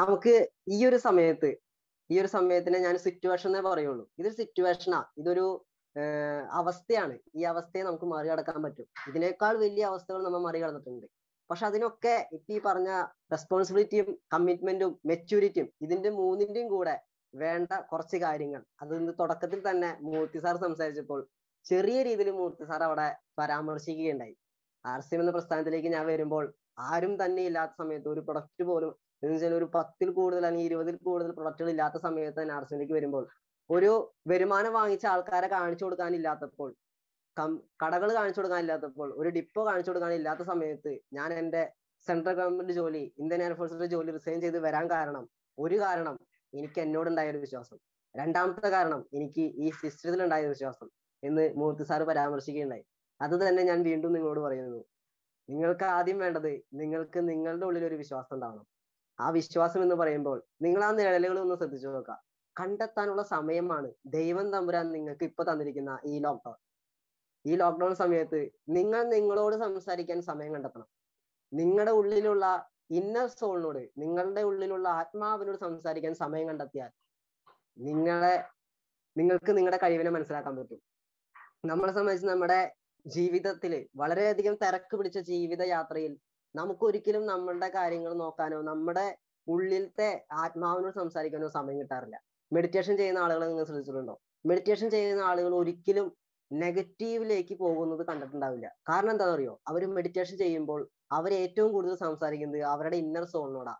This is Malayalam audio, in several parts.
നമുക്ക് ഈ ഒരു സമയത്ത് ഈ ഒരു സമയത്തിനെ ഞാൻ സിറ്റുവേഷൻ എന്നേ പറയുള്ളൂ. ഇതൊരു സിറ്റുവേഷനാ ഇതൊരു അവസ്ഥയാണ്. ഈ അവസ്ഥയെ നമുക്ക് മറികടക്കാൻ പറ്റും. ഇതിനേക്കാൾ വലിയ അവസ്ഥകൾ നമ്മൾ മറികടന്നിട്ടുണ്ട്. പക്ഷെ അതിനൊക്കെ ഇപ്പൊ ഈ പറഞ്ഞ റെസ്പോൺസിബിലിറ്റിയും കമ്മിറ്റ്മെന്റും മെച്യൂരിറ്റിയും ഇതിന്റെ മൂന്നിന്റെയും കൂടെ വേണ്ട കുറച്ച് കാര്യങ്ങൾ. അത് തുടക്കത്തിൽ തന്നെ മൂർത്തി സാർ സംസാരിച്ചപ്പോൾ ചെറിയ രീതിയിൽ മൂർത്തി സാർ അവിടെ പരാമർശിക്കുകയുണ്ടായി. ആർ സി എം എന്ന പ്രസ്ഥാനത്തിലേക്ക് ഞാൻ വരുമ്പോൾ ആരും തന്നെ ഇല്ലാത്ത സമയത്ത് ഒരു പ്രൊഡക്റ്റ് പോലും എന്ന് വെച്ചാൽ ഒരു പത്തിൽ കൂടുതൽ അല്ലെങ്കിൽ ഇരുപതിൽ കൂടുതൽ പ്രൊഡക്റ്റുകൾ ഇല്ലാത്ത സമയത്ത് ആർ വരുമ്പോൾ ഒരു വരുമാനം വാങ്ങിച്ച ആൾക്കാരെ കാണിച്ചു കൊടുക്കാനില്ലാത്തപ്പോൾ കടകൾ കാണിച്ചു കൊടുക്കാനില്ലാത്തപ്പോൾ ഒരു ഡിപ്പോ കാണിച്ചു കൊടുക്കാനില്ലാത്ത സമയത്ത് ഞാൻ എന്റെ സെൻട്രൽ ഗവൺമെന്റ് ജോലി ഇന്ത്യൻ എയർഫോഴ്സിന്റെ ജോലി റിസൈൻ ചെയ്ത് വരാൻ കാരണം ഒരു കാരണം എനിക്ക് എന്നോടുണ്ടായ ഒരു വിശ്വാസം. രണ്ടാമത്തെ കാരണം എനിക്ക് ഈ ഒരു വിശ്വാസം എന്ന് മൂർത്തി സാറ് പരാമർശിക്കുകയുണ്ടായി. അത് തന്നെ ഞാൻ വീണ്ടും നിങ്ങളോട് പറയുന്നു. നിങ്ങൾക്ക് ആദ്യം വേണ്ടത് നിങ്ങൾക്ക് നിങ്ങളുടെ ഉള്ളിൽ ഒരു വിശ്വാസം ഉണ്ടാവണം. ആ വിശ്വാസം എന്ന് പറയുമ്പോൾ നിങ്ങൾ ആ നിഴലുകൾ ഒന്ന് ശ്രദ്ധിച്ചു നോക്കുക. കണ്ടെത്താനുള്ള സമയമാണ് ദൈവം തമ്പുരാൻ നിങ്ങൾക്ക് ഇപ്പൊ തന്നിരിക്കുന്ന ഈ ലോക്ക്ഡൗൺ ഈ ലോക്ക്ഡൌൺ സമയത്ത് നിങ്ങൾ നിങ്ങളോട് സംസാരിക്കാൻ സമയം കണ്ടെത്തണം. നിങ്ങളുടെ ഉള്ളിലുള്ള ഇന്നർ സോളിനോട് നിങ്ങളുടെ ഉള്ളിലുള്ള ആത്മാവിനോട് സംസാരിക്കാൻ സമയം കണ്ടെത്തിയാൽ നിങ്ങളെ നിങ്ങൾക്ക് നിങ്ങളുടെ കഴിവിനെ മനസ്സിലാക്കാൻ പറ്റും. നമ്മളെ സംബന്ധിച്ച് നമ്മുടെ ജീവിതത്തിൽ വളരെയധികം തിരക്ക് പിടിച്ച ജീവിത യാത്രയിൽ നമുക്ക് ഒരിക്കലും നമ്മളുടെ കാര്യങ്ങൾ നോക്കാനോ നമ്മുടെ ഉള്ളിലത്തെ ആത്മാവിനോട് സംസാരിക്കാനോ സമയം കിട്ടാറില്ല. മെഡിറ്റേഷൻ ചെയ്യുന്ന ആളുകളെ നിങ്ങൾ ശ്രദ്ധിച്ചിട്ടുണ്ടോ? മെഡിറ്റേഷൻ ചെയ്യുന്ന ആളുകൾ ഒരിക്കലും നെഗറ്റീവിലേക്ക് പോകുന്നത് കണ്ടിട്ടുണ്ടാവില്ല. കാരണം എന്താണെന്ന് അറിയോ അവർ മെഡിറ്റേഷൻ ചെയ്യുമ്പോൾ അവർ ഏറ്റവും കൂടുതൽ സംസാരിക്കുന്നത് അവരുടെ ഇന്നർ സോണിനോടാ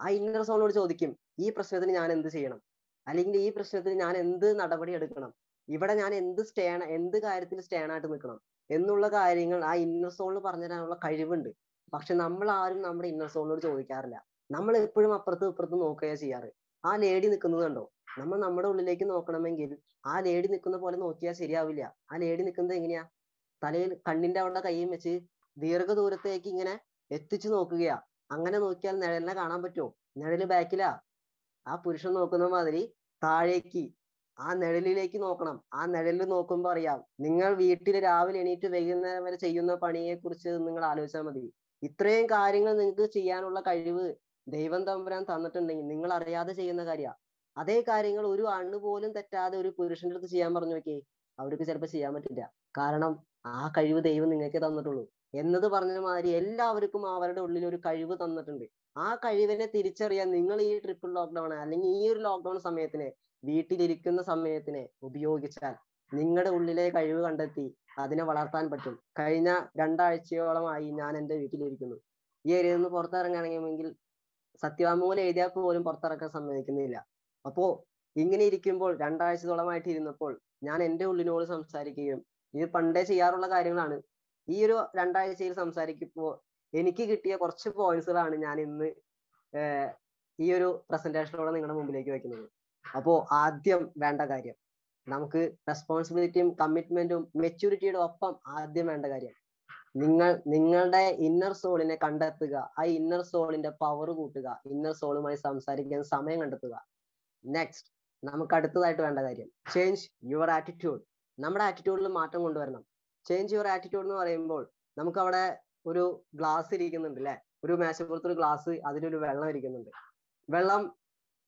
ആ ഇന്നർ സോണിനോട് ചോദിക്കും ഈ പ്രശ്നത്തിന് ഞാൻ എന്ത് ചെയ്യണം? അല്ലെങ്കിൽ ഈ പ്രശ്നത്തിന് ഞാൻ എന്ത് നടപടി എടുക്കണം? ഇവിടെ ഞാൻ എന്ത് സ്റ്റേൺ എന്ത് കാര്യത്തിൽ സ്റ്റേൺ ആയിട്ട് നിൽക്കണം? എന്നുള്ള കാര്യങ്ങൾ ആ ഇന്നർ സോണിൽ പറഞ്ഞു തരാനുള്ള കഴിവുണ്ട്. പക്ഷെ നമ്മൾ ആരും നമ്മുടെ ഇന്നർ സോണിനോട് ചോദിക്കാറില്ല. നമ്മൾ എപ്പോഴും അപ്പുറത്തും ഇപ്പുറത്തും നോക്കുകയാ ചെയ്യാറ്. ആ ലേഡി നിൽക്കുന്നത് കണ്ടോ? നമ്മൾ നമ്മുടെ ഉള്ളിലേക്ക് നോക്കണമെങ്കിൽ ആ ലേഡി നിൽക്കുന്ന പോലെ നോക്കിയാൽ ശരിയാവില്ല. ആ ലേഡി നിൽക്കുന്നത് എങ്ങനെയാ? തലയിൽ കണ്ണിന്റെ അവിടെ കൈയും വെച്ച് ദീർഘദൂരത്തേക്ക് ഇങ്ങനെ എത്തിച്ചു നോക്കുകയാ. അങ്ങനെ നോക്കിയാൽ നിഴലിനെ കാണാൻ പറ്റുമോ? നിഴൽ ബാക്കിലാ ആ പുരുഷൻ നോക്കുന്ന മാതിരി താഴേക്ക് ആ നിഴലിലേക്ക് നോക്കണം. ആ നിഴലിൽ നോക്കുമ്പോൾ അറിയാം. നിങ്ങൾ വീട്ടിൽ രാവിലെ എണീറ്റ് വൈകുന്നേരം വരെ ചെയ്യുന്ന പണിയെ കുറിച്ച് നിങ്ങൾ ആലോചിച്ചാൽ മതി. ഇത്രയും കാര്യങ്ങൾ നിങ്ങൾക്ക് ചെയ്യാനുള്ള കഴിവ് ദൈവം തമ്പുരാൻ തന്നിട്ടുണ്ടെങ്കിൽ നിങ്ങൾ അറിയാതെ ചെയ്യുന്ന കാര്യ. അതേ കാര്യങ്ങൾ ഒരു അണ്ണു പോലും തെറ്റാതെ ഒരു പുരുഷന്റെ അടുത്ത് ചെയ്യാൻ പറഞ്ഞു നോക്കിയേ അവർക്ക് ചിലപ്പോൾ ചെയ്യാൻ പറ്റില്ല. കാരണം ആ കഴിവ് ദൈവം നിങ്ങൾക്ക് തന്നിട്ടുള്ളൂ. എന്നത് പറഞ്ഞ മാതിരി എല്ലാവർക്കും അവരുടെ ഉള്ളിൽ ഒരു കഴിവ് തന്നിട്ടുണ്ട്. ആ കഴിവിനെ തിരിച്ചറിയാൻ നിങ്ങൾ ഈ ട്രിപ്പിൾ ലോക്ക്ഡൗൺ അല്ലെങ്കിൽ ഈ ഒരു ലോക്ക്ഡൌൺ സമയത്തിനെ വീട്ടിലിരിക്കുന്ന സമയത്തിനെ ഉപയോഗിച്ചാൽ നിങ്ങളുടെ ഉള്ളിലെ കഴിവ് കണ്ടെത്തി അതിനെ വളർത്താൻ പറ്റും. കഴിഞ്ഞ രണ്ടാഴ്ചയോളമായി ഞാൻ എന്റെ വീട്ടിലിരിക്കുന്നു. ഈ ഏരിയയിൽ നിന്ന് പുറത്തിറങ്ങണമെങ്കിൽ സത്യവാങ്മൂലം എഴുതിയാൽ പോലും പുറത്തിറക്കാൻ സമ്മതിക്കുന്നില്ല. അപ്പോ ഇങ്ങനെ ഇരിക്കുമ്പോൾ രണ്ടാഴ്ചത്തോളമായിട്ട് ഇരുന്നപ്പോൾ ഞാൻ എന്റെ ഉള്ളിനോട് സംസാരിക്കുകയും ഇത് പണ്ടേ ചെയ്യാറുള്ള കാര്യങ്ങളാണ്. ഈ ഒരു രണ്ടാഴ്ചയിൽ സംസാരിക്കുമ്പോൾ എനിക്ക് കിട്ടിയ കുറച്ച് പോയിന്റ്സുകളാണ് ഞാൻ ഇന്ന് ഈ ഒരു പ്രസന്റേഷനോടെ നിങ്ങളുടെ മുമ്പിലേക്ക് വെക്കുന്നത്. അപ്പോ ആദ്യം വേണ്ട കാര്യം. നമുക്ക് റെസ്പോൺസിബിലിറ്റിയും കമ്മിറ്റ്മെന്റും മെച്യൂരിറ്റിയുടെ ഒപ്പം ആദ്യം വേണ്ട കാര്യം. നിങ്ങൾ നിങ്ങളുടെ ഇന്നർ സോളിനെ കണ്ടെത്തുക. ആ ഇന്നർ സോളിന്റെ പവർ കൂട്ടുക. ഇന്നർ സോളുമായി സംസാരിക്കാൻ സമയം കണ്ടെത്തുക. നെക്സ്റ്റ് നമുക്ക് അടുത്തതായിട്ട് വേണ്ട കാര്യം. ചേഞ്ച് യുവർ ആറ്റിറ്റ്യൂഡ് നമ്മുടെ ആറ്റിറ്റ്യൂഡിൽ മാറ്റം കൊണ്ടുവരണം. ചേഞ്ച് യുവർ ആറ്റിറ്റ്യൂഡ് എന്ന് പറയുമ്പോൾ നമുക്ക് അവിടെ ഒരു ഗ്ലാസ് ഇരിക്കുന്നുണ്ട് അല്ലെ ഒരു മേശപ്പുറത്ത് ഒരു ഗ്ലാസ് അതിലൊരു വെള്ളം ഇരിക്കുന്നുണ്ട്. വെള്ളം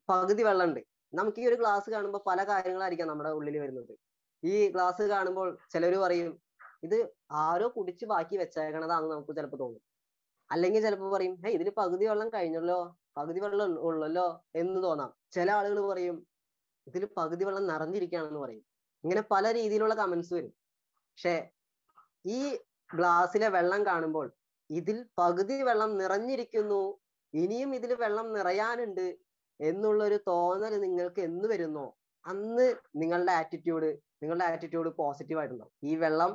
പകുതി വെള്ളമുണ്ട്. നമുക്ക് ഈ ഒരു ക്ലാസ് കാണുമ്പോൾ പല കാര്യങ്ങളായിരിക്കാം നമ്മുടെ ഉള്ളിൽ വരുന്നത്. ഈ ക്ലാസ് കാണുമ്പോൾ ചിലർ പറയും ഇത് ആരോ കുടിച്ച് ബാക്കി വെച്ചേക്കണതാണെന്ന് നമുക്ക് ചിലപ്പോൾ തോന്നും. അല്ലെങ്കിൽ ചിലപ്പോൾ പറയും ഏഹ് ഇതിൽ പകുതി വെള്ളം കഴിഞ്ഞല്ലോ പകുതി വെള്ളം ഉള്ളല്ലോ എന്ന് തോന്നാം. ചില ആളുകൾ പറയും ഇതിൽ പകുതി വെള്ളം നിറഞ്ഞിരിക്കുകയാണെന്ന് പറയും. ഇങ്ങനെ പല രീതിയിലുള്ള കമന്റ്സ് വരും. പക്ഷെ ഈ ഗ്ലാസ്സിലെ വെള്ളം കാണുമ്പോൾ ഇതിൽ പകുതി വെള്ളം നിറഞ്ഞിരിക്കുന്നു ഇനിയും ഇതിൽ വെള്ളം നിറയാനുണ്ട് എന്നുള്ള ഒരു തോന്നൽ നിങ്ങൾക്ക് എന്ന് വരുന്നോ? അന്ന് നിങ്ങളുടെ ആറ്റിറ്റ്യൂഡ് നിങ്ങളുടെ ആറ്റിറ്റ്യൂഡ് പോസിറ്റീവ് ആയിട്ടുണ്ടാവും. ഈ വെള്ളം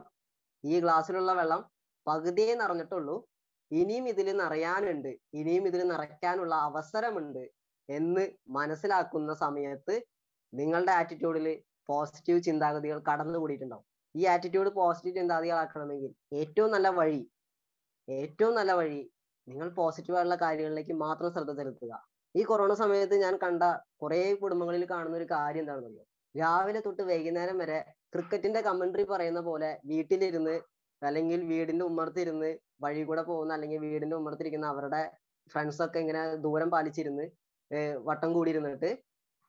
ഈ ഗ്ലാസ്സിലുള്ള വെള്ളം പകുതിയെ നിറഞ്ഞിട്ടുള്ളൂ. ഇനിയും ഇതിൽ നിറയാനുണ്ട്. ഇനിയും ഇതിൽ നിറയ്ക്കാനുള്ള അവസരമുണ്ട് എന്ന് മനസ്സിലാക്കുന്ന സമയത്ത് നിങ്ങളുടെ ആറ്റിറ്റ്യൂഡിൽ പോസിറ്റീവ് ചിന്താഗതികൾ കടന്നു കൂടിയിട്ടുണ്ടാവും ഈ ആറ്റിറ്റ്യൂഡ് പോസിറ്റീവ് ചിന്താഗതികളാക്കണമെങ്കിൽ ഏറ്റവും നല്ല വഴി ഏറ്റവും നല്ല വഴി നിങ്ങൾ പോസിറ്റീവ് ആയിട്ടുള്ള കാര്യങ്ങളിലേക്ക് മാത്രം ശ്രദ്ധ ചെലുത്തുക. ഈ കൊറോണ സമയത്ത് ഞാൻ കണ്ട കുറെ കുടുംബങ്ങളിൽ കാണുന്ന ഒരു കാര്യം എന്താണെന്നറിയോ? രാവിലെ തൊട്ട് വൈകുന്നേരം വരെ ക്രിക്കറ്റിന്റെ കമന്ററി പറയുന്ന പോലെ വീട്ടിലിരുന്ന് അല്ലെങ്കിൽ വീടിന്റെ ഉമ്മർത്തിരുന്ന് വഴി കൂടെ പോകുന്ന അല്ലെങ്കിൽ വീടിന്റെ ഉമ്മർത്തിരിക്കുന്ന അവരുടെ ഫ്രണ്ട്സ് ഒക്കെ ഇങ്ങനെ ദൂരം പാലിച്ചിരുന്ന് വട്ടം കൂടിയിരുന്നിട്ട്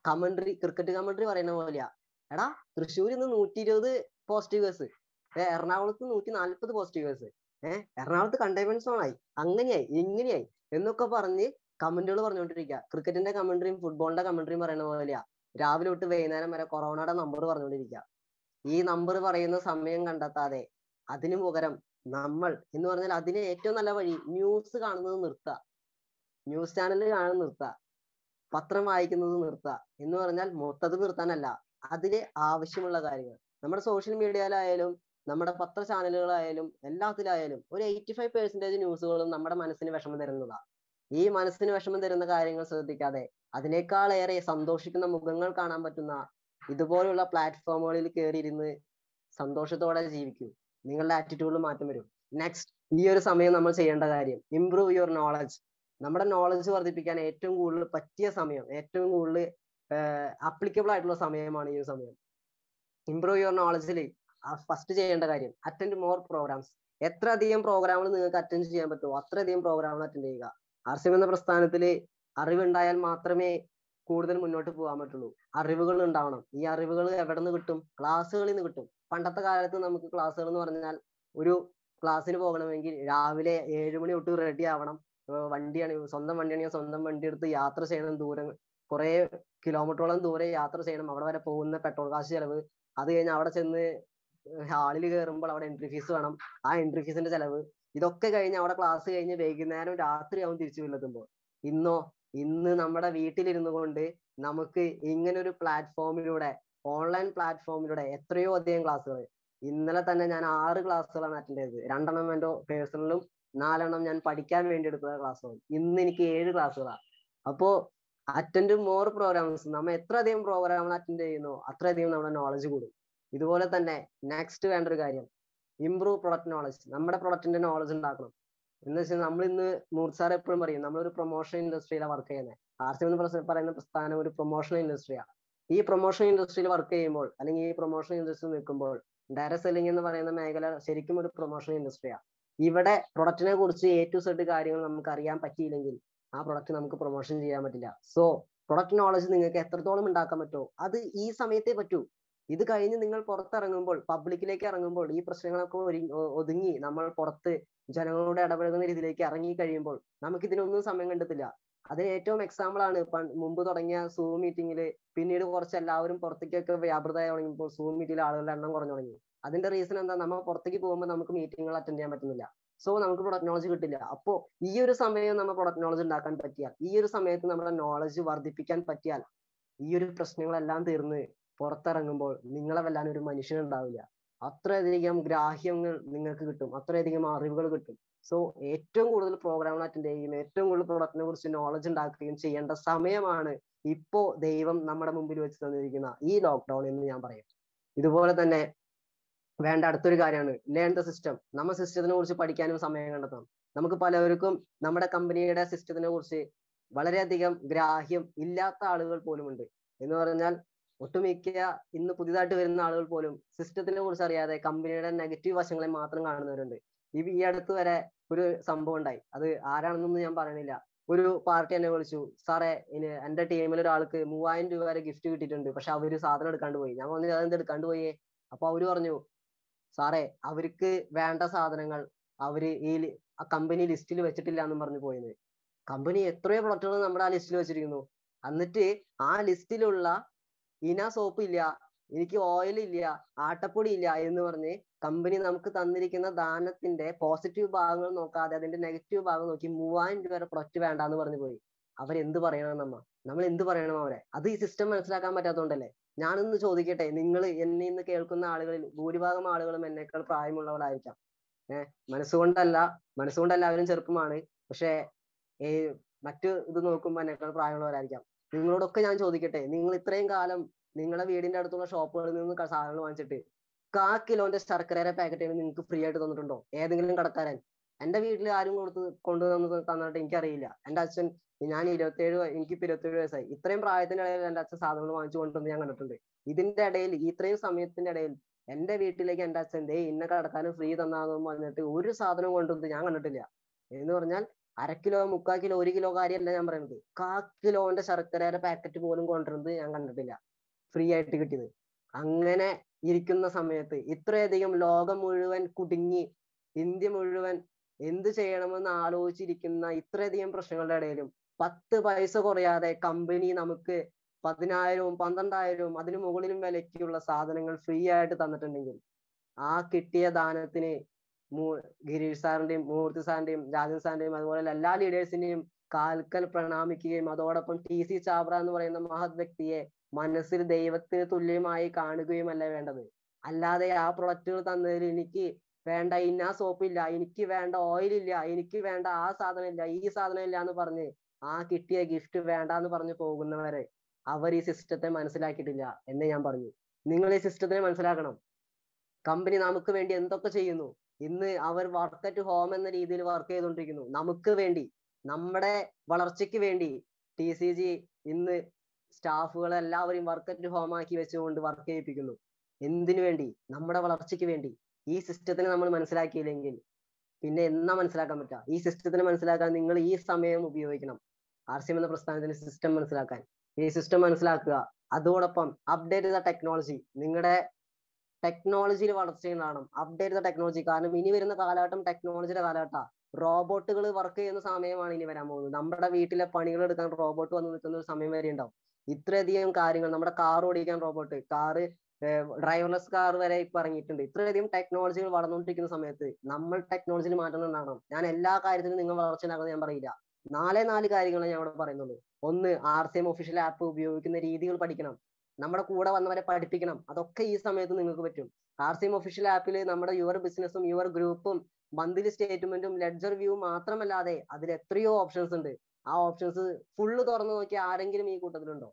കമന്ററി ക്രിക്കറ്റ് കമന്ററി പറയുന്ന പോലെയാ. എടാ തൃശ്ശൂർ ഇന്ന് നൂറ്റി ഇരുപത് പോസിറ്റീവേഴ്സ് എറണാകുളത്ത് നൂറ്റി നാല്പത് പോസിറ്റീവേഴ്സ് ഏഹ് എറണാകുളത്ത് കണ്ടെയ്ൻമെന്റ് സോൺ ആയി അങ്ങനെയായി ഇങ്ങനെയായി എന്നൊക്കെ പറഞ്ഞ് കമന്റുകൾ പറഞ്ഞുകൊണ്ടിരിക്കുക ക്രിക്കറ്റിന്റെ കമന്ററിയും ഫുട്ബോളിന്റെ കമന്ററിയും പറയുന്ന പോലെയാ. രാവിലെ തൊട്ട് വൈകുന്നേരം വരെ കൊറോണയുടെ നമ്പർ പറഞ്ഞുകൊണ്ടിരിക്കുക ഈ നമ്പർ പറയുന്ന സമയം കണ്ടെത്താതെ അതിനു പകരം നമ്മൾ എന്ന് പറഞ്ഞാൽ അതിന് ഏറ്റവും നല്ല വഴി ന്യൂസ് കാണുന്നത് നിർത്തുക ന്യൂസ് ചാനൽ കാണുന്നത് നിർത്തുക പത്രം വായിക്കുന്നത് നിർത്തുക എന്ന് പറഞ്ഞാൽ മൊത്തത്തിൽ നിർത്താനല്ല. അതിന് ആവശ്യമുള്ള കാര്യങ്ങൾ നമ്മുടെ സോഷ്യൽ മീഡിയയിലായാലും നമ്മുടെ പത്ര ചാനലുകളായാലും എല്ലാത്തിലായാലും ഒരു എയ്റ്റി ഫൈവ് പെർസെന്റേജ് ന്യൂസുകളും നമ്മുടെ മനസ്സിന് വിഷമം തരുന്നതാ. ഈ മനസ്സിന് വിഷമം തരുന്ന കാര്യങ്ങൾ ശ്രദ്ധിക്കാതെ അതിനേക്കാളേറെ സന്തോഷിക്കുന്ന മുഖങ്ങൾ കാണാൻ പറ്റുന്ന ഇതുപോലുള്ള പ്ലാറ്റ്ഫോമുകളിൽ കയറിയിരുന്ന് സന്തോഷത്തോടെ ജീവിക്കൂ. നിങ്ങളുടെ ആറ്റിറ്റ്യൂഡിൽ മാറ്റം വരും. നെക്സ്റ്റ് ഈ ഒരു സമയം നമ്മൾ ചെയ്യേണ്ട കാര്യം ഇംപ്രൂവ് യുവർ നോളജ് നമ്മുടെ നോളജ് വർദ്ധിപ്പിക്കാൻ ഏറ്റവും കൂടുതൽ പറ്റിയ സമയം ഏറ്റവും കൂടുതൽ അപ്ലിക്കബിൾ ആയിട്ടുള്ള സമയമാണ് ഈ സമയം. ഇംപ്രൂവ് യുവർ നോളജിൽ ഫസ്റ്റ് ചെയ്യേണ്ട കാര്യം അറ്റൻഡ് മോർ പ്രോഗ്രാംസ് എത്ര അധികം പ്രോഗ്രാമുകൾ നിങ്ങൾക്ക് അറ്റൻഡ് ചെയ്യാൻ പറ്റുമോ? അത്രയധികം പ്രോഗ്രാമുകൾ അറ്റൻഡ് ചെയ്യുക. ആർ എന്ന പ്രസ്ഥാനത്തിൽ അറിവുണ്ടായാൽ മാത്രമേ കൂടുതൽ മുന്നോട്ട് പോകാൻ പറ്റുള്ളൂ. അറിവുകൾ ഉണ്ടാവണം. ഈ അറിവുകൾ എവിടെ നിന്ന് കിട്ടും? ക്ലാസ്സുകളിൽ നിന്ന് കിട്ടും. പണ്ടത്തെ കാലത്ത് നമുക്ക് ക്ലാസ്സുകൾ എന്ന് പറഞ്ഞാൽ ഒരു ക്ലാസ്സിന് പോകണമെങ്കിൽ രാവിലെ ഏഴ് മണി തൊട്ട് റെഡി ആവണം. വണ്ടിയാണ് സ്വന്തം വണ്ടിയാണെങ്കിൽ സ്വന്തം വണ്ടി എടുത്ത് യാത്ര ചെയ്യണം ദൂരം കുറെ കിലോമീറ്ററോളം ദൂരെ യാത്ര ചെയ്യണം. അവിടെ വരെ പോകുന്ന പെട്രോൾ കാശ് ചെലവ് അത് കഴിഞ്ഞ് അവിടെ ചെന്ന് ഹാളിൽ കയറുമ്പോൾ അവിടെ എൻട്രി ഫീസ് വേണം. ആ എൻട്രി ഫീസിന്റെ ചെലവ് ഇതൊക്കെ കഴിഞ്ഞ് അവിടെ ക്ലാസ് കഴിഞ്ഞ് വൈകുന്നേരം രാത്രിയാവും തിരിച്ചു വീട്ടിലെത്തുമ്പോൾ. ഇന്നോ ഇന്ന് നമ്മുടെ വീട്ടിലിരുന്നു കൊണ്ട് നമുക്ക് ഇങ്ങനെ ഒരു പ്ലാറ്റ്ഫോമിലൂടെ ഓൺലൈൻ പ്ലാറ്റ്ഫോമിലൂടെ എത്രയോ അധികം ക്ലാസ്സുകൾ ഇന്നലെ തന്നെ ഞാൻ ആറ് ക്ലാസ്സുകളാണ് അറ്റൻഡ് ചെയ്തത്. രണ്ടെണ്ണം എന്റെ പേഴ്സണലും നാലെണ്ണം ഞാൻ പഠിക്കാൻ വേണ്ടി എടുത്ത ക്ലാസ്സുകളും ഇന്ന് എനിക്ക് ഏഴ് ക്ലാസ്സുകളാണ് അപ്പോ അറ്റൻഡ് മോർ പ്രോഗ്രാംസ് നമ്മൾ എത്ര അധികം പ്രോഗ്രാമുകൾ അറ്റൻഡ് ചെയ്യുന്നു അത്രയധികം നമ്മുടെ നോളജ് കൂടും. ഇതുപോലെ തന്നെ നെക്സ്റ്റ് വേണ്ട ഒരു കാര്യം. ഇംപ്രൂവ് പ്രൊഡക്റ്റ് നോളജ് നമ്മുടെ പ്രൊഡക്റ്റിന്റെ നോളജ് ഉണ്ടാക്കണം. എന്ന് വെച്ചാൽ നമ്മൾ ഇന്ന് മൂർത്ത് എപ്പോഴും പറയും നമ്മളൊരു പ്രൊമോഷൻ ഇൻഡസ്ട്രിയിലാണ് വർക്ക് ചെയ്യുന്നത് ആർ സി എന്ന് പറയുന്ന പ്രസ്ഥാനം ഒരു പ്രൊമോഷൻ ഇൻഡസ്ട്രിയാണ് ഈ പ്രൊമോഷൻ ഇൻഡസ്ട്രിയിൽ വർക്ക് ചെയ്യുമ്പോൾ അല്ലെങ്കിൽ ഈ പ്രൊമോഷൻ ഇൻഡസ്ട്രി നിൽക്കുമ്പോൾ ഡയറക്ട് സെല്ലിംഗ് എന്ന് പറയുന്ന മേഖല ശരിക്കും ഒരു പ്രൊമോഷൻ ഇൻഡസ്ട്രിയാണ് ഇവിടെ പ്രൊഡക്റ്റിനെ കുറിച്ച് എ ടു സെഡ് കാര്യങ്ങൾ നമുക്ക് അറിയാൻ പറ്റിയില്ലെങ്കിൽ ആ പ്രൊഡക്റ്റ് നമുക്ക് പ്രൊമോഷൻ ചെയ്യാൻ പറ്റില്ല. സോ പ്രൊഡക്റ്റ് നോളജ് നിങ്ങൾക്ക് എത്രത്തോളം ഉണ്ടാക്കാൻ പറ്റുമോ അത് ഈ സമയത്തെ പറ്റൂ. ഇത് കഴിഞ്ഞ് നിങ്ങൾ പുറത്തിറങ്ങുമ്പോൾ പബ്ലിക്കിലേക്ക് ഇറങ്ങുമ്പോൾ ഈ പ്രശ്നങ്ങളൊക്കെ ഒതുങ്ങി നമ്മൾ പുറത്ത് ജനങ്ങളോട് ഇടപഴകുന്ന രീതിയിലേക്ക് ഇറങ്ങി കഴിയുമ്പോൾ നമുക്ക് ഇതിനൊന്നും സമയം കണ്ടെത്തില്ല. അതിന് ഏറ്റവും എക്സാമ്പിൾ ആണ് മുമ്പ് തുടങ്ങിയ സൂം മീറ്റിംഗിൽ പിന്നീട് കുറച്ച് എല്ലാവരും പുറത്തേക്കൊക്കെ വ്യാപൃതമായി തുടങ്ങിയപ്പോൾ സൂം മീറ്റിംഗിൽ ആളുകളുടെ എണ്ണം കുറഞ്ഞു തുടങ്ങി. അതിന്റെ റീസൺ എന്താ? നമ്മൾ പുറത്തേക്ക് പോകുമ്പോൾ നമുക്ക് മീറ്റിങ്ങുകൾ അറ്റൻഡ് ചെയ്യാൻ പറ്റുന്നില്ല. സോ നമുക്ക് പ്രൊഡക്റ്റ് നോളജ് കിട്ടില്ല. അപ്പോ ഈ ഒരു സമയം നമ്മൾ പ്രൊഡക്റ്റ് നോളജ് ഉണ്ടാക്കാൻ പറ്റിയാൽ ഈ ഒരു സമയത്ത് നമ്മുടെ നോളജ് വർദ്ധിപ്പിക്കാൻ പറ്റിയാൽ ഈ ഒരു പ്രശ്നങ്ങളെല്ലാം തീർന്ന് പുറത്തിറങ്ങുമ്പോൾ നിങ്ങളെ വല്ലാൻ ഒരു മനുഷ്യൻ ഉണ്ടാവില്ല. അത്രയധികം ഗ്രാഹ്യങ്ങൾ നിങ്ങൾക്ക് കിട്ടും. അത്രയധികം അറിവുകൾ കിട്ടും. സോ ഏറ്റവും കൂടുതൽ പ്രോഗ്രാമുകൾ അറ്റൻഡ് ചെയ്യുകയും ഏറ്റവും കൂടുതൽ പ്രൊഡക്റ്റിനെ കുറിച്ച് നോളജ് ഉണ്ടാക്കുകയും ചെയ്യേണ്ട സമയമാണ് ഇപ്പോ ദൈവം നമ്മുടെ മുമ്പിൽ വെച്ച് തന്നിരിക്കുന്ന ഈ ലോക്ക്ഡൌൺ എന്ന് ഞാൻ പറയും. ഇതുപോലെ തന്നെ വേണ്ട അടുത്തൊരു കാര്യമാണ്. ലേൺ ദ സിസ്റ്റം നമ്മ സിസ്റ്റത്തിനെ കുറിച്ച് പഠിക്കാനും സമയം കണ്ടെത്തണം. നമുക്ക് പലവർക്കും നമ്മുടെ കമ്പനിയുടെ സിസ്റ്റത്തിനെ കുറിച്ച് വളരെയധികം ഗ്രാഹ്യം ഇല്ലാത്ത ആളുകൾ പോലും ഉണ്ട് എന്ന് പറഞ്ഞാൽ ഒട്ടുമിക്ക ഇന്ന് പുതിയതായിട്ട് വരുന്ന ആളുകൾ പോലും സിസ്റ്റത്തിനെ കുറിച്ച് അറിയാതെ കമ്പനിയുടെ നെഗറ്റീവ് വശങ്ങളെ മാത്രം കാണുന്നവരുണ്ട്. ഈ ഈ അടുത്ത് വരെ ഒരു സംഭവം ഉണ്ടായി. അത് ആരാണെന്നൊന്നും ഞാൻ പറയണില്ല. ഒരു പാർട്ടി എന്നെ വിളിച്ചു. സാറേ ഇനി എന്റെ ടീമിൽ ഒരാൾക്ക് മൂവായിരം രൂപ വരെ ഗിഫ്റ്റ് കിട്ടിയിട്ടുണ്ട്. പക്ഷെ അവർ സാധനം എടുക്കാണ്ട് പോയി. ഞാൻ പറഞ്ഞു അതെന്ത് എടുക്കാണ്ട് പോയേ? അപ്പൊ അവർ പറഞ്ഞു സാറേ അവർക്ക് വേണ്ട സാധനങ്ങൾ അവർ ഈ കമ്പനി ലിസ്റ്റിൽ വെച്ചിട്ടില്ല എന്നും പറഞ്ഞു പോയത് കമ്പനി എത്രയോ പ്രൊഡക്റ്റുകൾ നമ്മുടെ ആ ലിസ്റ്റിൽ വെച്ചിരിക്കുന്നു. എന്നിട്ട് ആ ലിസ്റ്റിലുള്ള ഇന സോപ്പ് ഇല്ല എനിക്ക് ഓയിൽ ഇല്ല ആട്ടപ്പൊടി ഇല്ല എന്ന് പറഞ്ഞ് കമ്പനി നമുക്ക് തന്നിരിക്കുന്ന ദാനത്തിന്റെ പോസിറ്റീവ് ഭാഗങ്ങൾ നോക്കാതെ അതിന്റെ നെഗറ്റീവ് ഭാഗം നോക്കി മൂവായിരം രൂപ വരെ പ്രൊഡക്റ്റ് വേണ്ടാന്ന് പറഞ്ഞു പോയി. അവരെന്ത് പറയണം നമ്മ നമ്മൾ എന്ത് പറയണം അവരെ? അത് ഈ സിസ്റ്റം മനസ്സിലാക്കാൻ പറ്റാത്തതുകൊണ്ടല്ലേ ഞാനൊന്ന് ചോദിക്കട്ടെ നിങ്ങൾ എന്നെ ഇന്ന് കേൾക്കുന്ന ആളുകളിൽ ഭൂരിഭാഗം ആളുകളും എന്നേക്കാൾ പ്രായമുള്ളവരായിരിക്കാം ഏഹ് മനസ്സുകൊണ്ടല്ല മനസ്സുകൊണ്ട് എല്ലാവരും ചെറുപ്പമാണ്. പക്ഷെ ഈ മറ്റു ഇത് നോക്കുമ്പോൾ എന്നേക്കാൾ പ്രായമുള്ളവരായിരിക്കാം. നിങ്ങളോടൊക്കെ ഞാൻ ചോദിക്കട്ടെ നിങ്ങൾ ഇത്രയും കാലം നിങ്ങളുടെ വീടിന്റെ അടുത്തുള്ള ഷോപ്പുകളിൽ നിന്ന് സാധനങ്ങൾ വാങ്ങിച്ചിട്ട് കാ കിലോന്റെ ശർക്കരയുടെ പാക്കറ്റ് നിങ്ങൾക്ക് ഫ്രീ ആയിട്ട് തന്നിട്ടുണ്ടോ? ഏതെങ്കിലും കടക്കാരൻ. എന്റെ വീട്ടിൽ ആരും കൊടുത്ത് കൊണ്ടു തന്നത് തന്നിട്ട് എനിക്കറിയില്ല. എന്റെ അച്ഛൻ ഞാൻ ഇരുപത്തേഴ് എനിക്കിപ്പോ ഇരുപത്തേഴ് വയസ്സായി. ഇത്രയും പ്രായത്തിന്റെ ഇടയിൽ എന്റെ അച്ഛൻ സാധനങ്ങൾ വാങ്ങിച്ചു കൊണ്ടുവന്ന് ഞാൻ കണ്ടിട്ടുണ്ട്. ഇതിന്റെ ഇടയിൽ ഇത്രയും സമയത്തിന്റെ ഇടയിൽ എന്റെ വീട്ടിലേക്ക് എന്റെ അച്ഛൻ ദേ ഇന്ന കടക്കാരൻ ഫ്രീ തന്നാന്ന് പറഞ്ഞിട്ട് ഒരു സാധനം കൊണ്ടുവന്ന് ഞാൻ കണ്ടിട്ടില്ല. എന്ന് പറഞ്ഞാൽ അര കിലോ മുക്കാൽ കിലോ ഒരു കിലോ കാര്യമല്ല ഞാൻ പറയുന്നത് കാ കിലോന്റെ ശർക്കരയുടെ പാക്കറ്റ് പോലും കൊണ്ടുവരുന്നത് ഞാൻ കണ്ടിട്ടില്ല. ഫ്രീ ആയിട്ട് കിട്ടിയത്. അങ്ങനെ ഇരിക്കുന്ന സമയത്ത് ഇത്രയധികം ലോകം മുഴുവൻ കുടുങ്ങി ഇന്ത്യ മുഴുവൻ എന്ത് ചെയ്യണമെന്ന് ആലോചിച്ചിരിക്കുന്ന ഇത്രയധികം പ്രശ്നങ്ങളുടെ ഇടയിലും പത്ത് പൈസ കുറയാതെ കമ്പനി നമുക്ക് പതിനായിരവും പന്ത്രണ്ടായിരവും അതിനു മുകളിലും വിലയ്ക്കുള്ള സാധനങ്ങൾ ഫ്രീ ആയിട്ട് തന്നിട്ടുണ്ടെങ്കിൽ ആ കിട്ടിയ ദാനത്തിന് ഗിരീഷ് സാറിന്റെയും മൂർത്തി സാറിന്റെയും രാജൻ സാറിന്റെയും അതുപോലെ എല്ലാ ലീഡേഴ്സിന്റെയും കാൽക്കൽ പ്രണാമിക്കുകയും അതോടൊപ്പം ടി സി ചാബ്ര എന്ന് പറയുന്ന മഹത് വ്യക്തിയെ മനസ്സിൽ ദൈവത്തിന് തുല്യമായി കാണുകയും അല്ലേ വേണ്ടത്. അല്ലാതെ ആ പ്രൊഡക്റ്റുകൾ തന്നതിൽ എനിക്ക് വേണ്ട ഇന്ന സോപ്പ് ഇല്ല എനിക്ക് വേണ്ട ഓയിൽ ഇല്ല എനിക്ക് വേണ്ട ആ സാധനം ഇല്ല ഈ സാധനം ഇല്ല എന്ന് പറഞ്ഞ് ആ കിട്ടിയ ഗിഫ്റ്റ് വേണ്ട എന്ന് പറഞ്ഞു പോകുന്നവരെ അവർ ഈ സിസ്റ്റത്തെ മനസ്സിലാക്കിയിട്ടില്ല എന്ന് ഞാൻ പറഞ്ഞു. നിങ്ങൾ ഈ സിസ്റ്റത്തിനെ മനസ്സിലാക്കണം. കമ്പനി നമുക്ക് വേണ്ടി എന്തൊക്കെ ചെയ്യുന്നു? ഇന്ന് അവർ വർക്ക് അറ്റ് ഹോം എന്ന രീതിയിൽ വർക്ക് ചെയ്തുകൊണ്ടിരിക്കുന്നു. നമുക്ക് വേണ്ടി നമ്മുടെ വളർച്ചയ്ക്ക് വേണ്ടി ടി സി ജി ഇന്ന് സ്റ്റാഫുകളെ എല്ലാവരെയും വർക്ക് അറ്റ് ഹോം ആക്കി വെച്ചുകൊണ്ട് വർക്ക് ചെയ്യിപ്പിക്കുന്നു. എന്തിനു വേണ്ടി? നമ്മുടെ വളർച്ചയ്ക്ക് വേണ്ടി. ഈ സിസ്റ്റത്തിനെ നമ്മൾ മനസ്സിലാക്കിയില്ലെങ്കിൽ പിന്നെ എന്നാ മനസ്സിലാക്കാൻ പറ്റുക? ഈ സിസ്റ്റത്തിനെ മനസ്സിലാക്കാൻ നിങ്ങൾ ഈ സമയം ഉപയോഗിക്കണം. ആർ സി എം എന്ന പ്രസ്ഥാനത്തിന്റെ സിസ്റ്റം മനസ്സിലാക്കാൻ. ഈ സിസ്റ്റം മനസ്സിലാക്കുക. അതോടൊപ്പം അപ്ഡേറ്റ് ചെയ്ത ടെക്നോളജി നിങ്ങളുടെ ടെക്നോളജിയിൽ നിന്നാണ്. അപ്ഡേറ്റ് ചെയ്ത ടെക്നോളജി കാരണം ഇനി വരുന്ന കാലഘട്ടം ടെക്നോളജിയുടെ കാലഘട്ടമാണ് റോബോട്ടുകൾ വർക്ക് ചെയ്യുന്ന സമയമാണ് ഇനി വരാൻ പോകുന്നത്. നമ്മുടെ വീട്ടിലെ പണികൾ എടുക്കാൻ റോബോട്ട് വന്ന് നിൽക്കുന്ന ഒരു സമയം വരെ ഉണ്ടാവും. ഇത്രയധികം കാര്യങ്ങൾ നമ്മുടെ കാർ ഓടിക്കാൻ റോബോട്ട് കാറ് ഡ്രൈവർലെസ് കാർ വരെ ഇപ്പൊ ഇറങ്ങിയിട്ടുണ്ട്. ഇത്രയധികം ടെക്നോളജികൾ വളർന്നുകൊണ്ടിരിക്കുന്ന സമയത്ത് നമ്മൾ ടെക്നോളജിയിൽ മാറ്റം ഉണ്ടാകണം ഞാൻ എല്ലാ കാര്യത്തിലും നിങ്ങൾ വളർച്ച ഉണ്ടാകുന്നത് ഞാൻ പറയില്ല. നാലേ നാല് കാര്യങ്ങളെ ഞാൻ ഇവിടെ പറയുന്നുള്ളൂ. ഒന്ന് R C M official app ഉപയോഗിക്കുന്ന രീതികൾ പഠിക്കണം. നമ്മുടെ കൂടെ വന്നവരെ പഠിപ്പിക്കണം. അതൊക്കെ ഈ സമയത്ത് നിങ്ങൾക്ക് പറ്റും. ആർ ഒഫീഷ്യൽ ആപ്പിൽ നമ്മുടെ യുവർ ബിസിനസ്സും യുവർ ഗ്രൂപ്പും മന്ത്ലി സ്റ്റേറ്റ്മെന്റും ലെഡ്ജർ വ്യൂ മാത്രമല്ലാതെ അതിൽ എത്രയോ ഓപ്ഷൻസ് ഉണ്ട്. ആ ഓപ്ഷൻസ് ഫുള്ള് തുറന്നു നോക്കിയ ആരെങ്കിലും ഈ കൂട്ടത്തിലുണ്ടോ?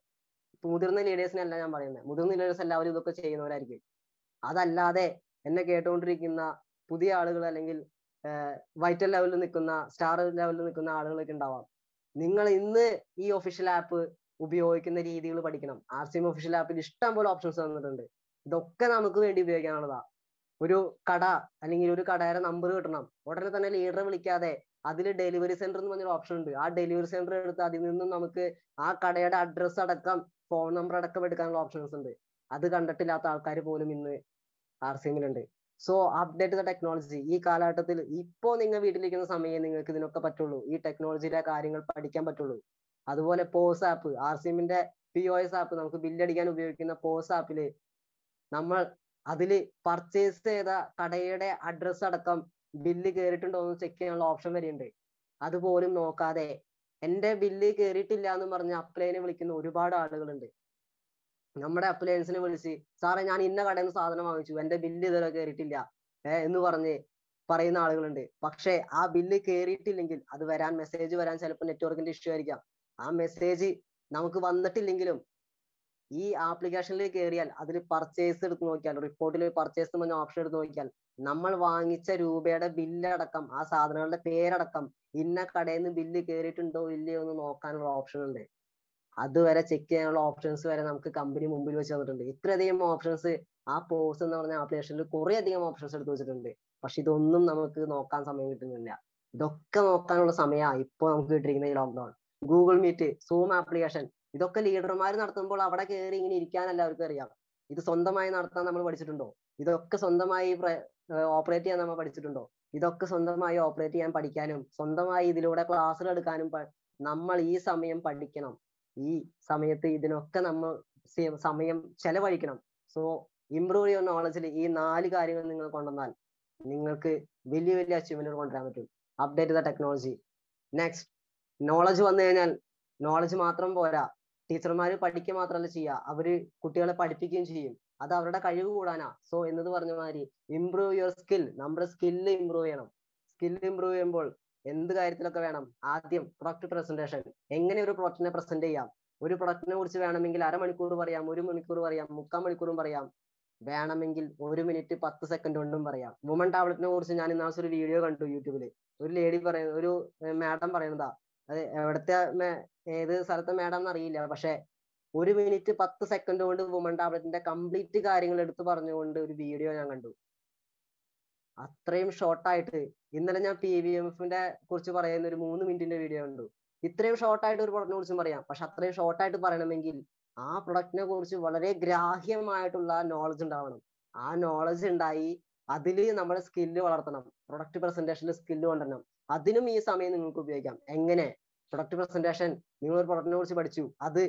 മുതിർന്ന ലീഡേഴ്സിനല്ല ഞാൻ പറയുന്നത്. മുതിർന്ന ലീഡേഴ്സ് എല്ലാവരും ഇതൊക്കെ ചെയ്യുന്നവരായിരിക്കും. അതല്ലാതെ എന്നെ കേട്ടുകൊണ്ടിരിക്കുന്ന പുതിയ ആളുകൾ അല്ലെങ്കിൽ വൈറ്റൽ ലെവലിൽ നിൽക്കുന്ന സ്റ്റാർ ലെവലിൽ നിൽക്കുന്ന ആളുകളൊക്കെ ഉണ്ടാവാം. നിങ്ങൾ ഇന്ന് ഈ ഒഫീഷ്യൽ ആപ്പ് ഉപയോഗിക്കുന്ന രീതികൾ പഠിക്കണം. ആർ സി എം ഒഫീഷ്യൽ ആപ്പിൽ ഇഷ്ടം പോലെ ഓപ്ഷൻസ് തന്നിട്ടുണ്ട്. ഇതൊക്കെ നമുക്ക് വേണ്ടി ഉപയോഗിക്കാനുള്ളതാ. ഒരു കട അല്ലെങ്കിൽ ഒരു കടയുടെ നമ്പർ കിട്ടണം. ഉടനെ തന്നെ ലീഡറെ വിളിക്കാതെ അതിൽ ഡെലിവറി സെന്റർ എന്ന് പറഞ്ഞൊരു ഓപ്ഷൻ ഉണ്ട്. ആ ഡെലിവറി സെന്റർ എടുത്ത് അതിൽ നിന്നും നമുക്ക് ആ കടയുടെ അഡ്രസ്സ് അടക്കം ഫോൺ നമ്പർ അടക്കം എടുക്കാനുള്ള ഓപ്ഷൻസ് ഉണ്ട്. അത് കണ്ടിട്ടില്ലാത്ത ആൾക്കാർ പോലും ഇന്ന് ആർ സി എമ്മിലുണ്ട് സോ അപ്ഡേറ്റ് ദ ടെക്നോളജി ഈ കാലഘട്ടത്തിൽ ഇപ്പോ നിങ്ങൾ വീട്ടിലിരിക്കുന്ന സമയം നിങ്ങൾക്ക് ഇതിനൊക്കെ പറ്റുള്ളൂ. ഈ ടെക്നോളജിയിലെ കാര്യങ്ങൾ പഠിക്കാൻ പറ്റുള്ളൂ. അതുപോലെ പോസ് ആപ്പ് ആർ സി എമ്മിന്റെ പി ഒ എസ് ആപ്പ് നമുക്ക് ബില്ലടിക്കാൻ ഉപയോഗിക്കുന്ന പോസ് ആപ്പിൽ നമ്മൾ അതിൽ പർച്ചേസ് ചെയ്ത കടയുടെ അഡ്രസ് അടക്കം ബില്ല് കയറിയിട്ടുണ്ടോ എന്ന് ചെക്ക് ചെയ്യാനുള്ള ഓപ്ഷൻ വരെയുണ്ട്. അതുപോലും നോക്കാതെ എന്റെ ബില്ല് കയറിയിട്ടില്ല എന്ന് പറഞ്ഞ് അപ്ലൈനെ വിളിക്കുന്ന ഒരുപാട് ആളുകളുണ്ട്. നമ്മുടെ അപ്ലയൻസിനെ വിളിച്ച് സാറേ ഞാൻ ഇന്ന കടയിൽ നിന്ന് സാധനം വാങ്ങിച്ചു എന്റെ ബില്ല് ഇതുവരെ കയറിയിട്ടില്ല എന്ന് പറഞ്ഞ് പറയുന്ന ആളുകളുണ്ട്. പക്ഷേ ആ ബില്ല് കയറിയിട്ടില്ലെങ്കിൽ അത് വരാൻ മെസ്സേജ് വരാൻ ചിലപ്പോൾ നെറ്റ്വർക്കിന്റെ ഇഷ്യൂ ആയിരിക്കാം. ആ മെസ്സേജ് നമുക്ക് വന്നിട്ടില്ലെങ്കിലും ഈ ആപ്ലിക്കേഷനിൽ കയറിയാൽ അതിൽ പർച്ചേസ് എടുത്ത് നോക്കിയാൽ റിപ്പോർട്ടിൽ പർച്ചേസ് എന്ന് ഓപ്ഷൻ എടുത്ത് നോക്കിയാൽ നമ്മൾ വാങ്ങിച്ച രൂപയുടെ ബില്ലടക്കം ആ സാധനങ്ങളുടെ പേരടക്കം ഇന്ന കടയിൽ നിന്ന് ബില്ല് കയറിയിട്ടുണ്ടോ ഇല്ലയോ എന്ന് നോക്കാനുള്ള ഓപ്ഷൻ ഉണ്ട്. അതുവരെ ചെക്ക് ചെയ്യാനുള്ള ഓപ്ഷൻസ് വരെ നമുക്ക് കമ്പനി മുമ്പിൽ വെച്ച് തന്നിട്ടുണ്ട്. ഇത്രയധികം ഓപ്ഷൻസ് ആ പോസ് എന്ന് പറഞ്ഞ ആപ്ലിക്കേഷനിൽ കുറെ അധികം ഓപ്ഷൻസ് എടുത്ത് വെച്ചിട്ടുണ്ട്. പക്ഷെ ഇതൊന്നും നമുക്ക് നോക്കാൻ സമയം കിട്ടുന്നില്ല. ഇതൊക്കെ നോക്കാനുള്ള സമയമാണ് ഇപ്പോൾ നമുക്ക് കിട്ടിയിരിക്കുന്ന ഈ lockdown Google Meet Zoom application ഇതൊക്കെ ലീഡർമാർ നടത്തുമ്പോൾ അവിടെ കയറി ഇങ്ങനെ ഇരിക്കാൻ എല്ലാവർക്കും അറിയാം. ഇത് സ്വന്തമായി നടത്താൻ നമ്മൾ പഠിച്ചിട്ടുണ്ടോ? ഇതൊക്കെ സ്വന്തമായി ഓപ്പറേറ്റ് ചെയ്യാൻ നമ്മൾ പഠിച്ചിട്ടുണ്ടോ? ഇതൊക്കെ സ്വന്തമായി ഓപ്പറേറ്റ് ചെയ്യാൻ പഠിക്കാനും സ്വന്തമായി ഇതിലൂടെ ക്ലാസ്സുകൾ എടുക്കാനും നമ്മൾ ഈ സമയം പഠിക്കണം. ഈ സമയത്ത് ഇതിനൊക്കെ നമ്മൾ സമയം ചെലവഴിക്കണം. സോ ഇംപ്രൂവ് ചെയ്യുന്ന നോളജിൽ ഈ നാല് കാര്യങ്ങൾ നിങ്ങൾ കൊണ്ടുവന്നാൽ നിങ്ങൾക്ക് വലിയ വലിയ അച്ചീവ്മെന്റുകൾ കൊണ്ടുവരാൻ പറ്റും. Update the technology next knowledge വന്നു കഴിഞ്ഞാൽ നോളജ് മാത്രം പോരാ. ടീച്ചർമാർ പഠിക്കുക മാത്രമല്ല ചെയ്യുക. അവർ കുട്ടികളെ പഠിപ്പിക്കുകയും ചെയ്യും. അത് അവരുടെ കഴിവ് കൂടാനാ. സോ എന്നത് പറഞ്ഞ മാതിരി ഇംപ്രൂവ് യുവർ സ്കിൽ നമ്മുടെ സ്കില്ല് ഇംപ്രൂവ് ചെയ്യണം. സ്കിൽ ഇംപ്രൂവ് ചെയ്യുമ്പോൾ എന്ത് കാര്യത്തിലൊക്കെ വേണം? ആദ്യം പ്രൊഡക്റ്റ് പ്രസന്റേഷൻ എങ്ങനെ ഒരു പ്രൊഡക്റ്റിനെ പ്രസന്റ് ചെയ്യാം? ഒരു പ്രൊഡക്റ്റിനെ കുറിച്ച് വേണമെങ്കിൽ അരമണിക്കൂർ പറയാം ഒരു മണിക്കൂർ പറയാം മുക്കാൽ മണിക്കൂറും പറയാം. വേണമെങ്കിൽ ഒരു മിനിറ്റ് പത്ത് സെക്കൻഡ് കൊണ്ടും പറയാം. വുമൺ ടാബ്ലറ്റിനെ കുറിച്ച് ഞാൻ ഇന്നാവശ്യം ഒരു വീഡിയോ കണ്ടു യൂട്യൂബിൽ ഒരു ലേഡി പറയുന്ന ഒരു മാഡം പറയുന്നതാ. അത് എവിടത്തെ ഏത് സ്ഥലത്തെ മേഡം എന്നറിയില്ല പക്ഷെ ഒരു മിനിറ്റ് പത്ത് സെക്കൻഡ് കൊണ്ട് വുമൺ ടാബ്ലറ്റിന്റെ കംപ്ലീറ്റ് കാര്യങ്ങൾ എടുത്തു പറഞ്ഞുകൊണ്ട് ഒരു വീഡിയോ ഞാൻ കണ്ടു. അത്രയും ഷോർട്ടായിട്ട് ഇന്നലെ ഞാൻ പി വി എഫിന്റെ കുറിച്ച് പറയുന്ന ഒരു മൂന്ന് മിനിറ്റിന്റെ വീഡിയോ കണ്ടു. ഇത്രയും ഷോർട്ടായിട്ട് ഒരു പ്രൊഡക്റ്റിനെ കുറിച്ചും പറയാം. പക്ഷെ അത്രയും ഷോർട്ടായിട്ട് പറയണമെങ്കിൽ ആ പ്രൊഡക്റ്റിനെ കുറിച്ച് വളരെ ഗ്രാഹ്യമായിട്ടുള്ള നോളജ് ഉണ്ടാവണം. ആ നോളജ് ഉണ്ടായി അതിൽ നമ്മുടെ സ്കില്ല് വളർത്തണം. പ്രൊഡക്റ്റ് പ്രസന്റേഷനിൽ സ്കില്ല് കൊണ്ടുവരണം. അതിനും ഈ സമയം നിങ്ങൾക്ക് ഉപയോഗിക്കാം. എങ്ങനെ? പ്രൊഡക്റ്റ് പ്രസന്റേഷൻ നിങ്ങൾ ഒരു പ്രൊഡക്റ്റിനെ കുറിച്ച് പഠിച്ചു. അത്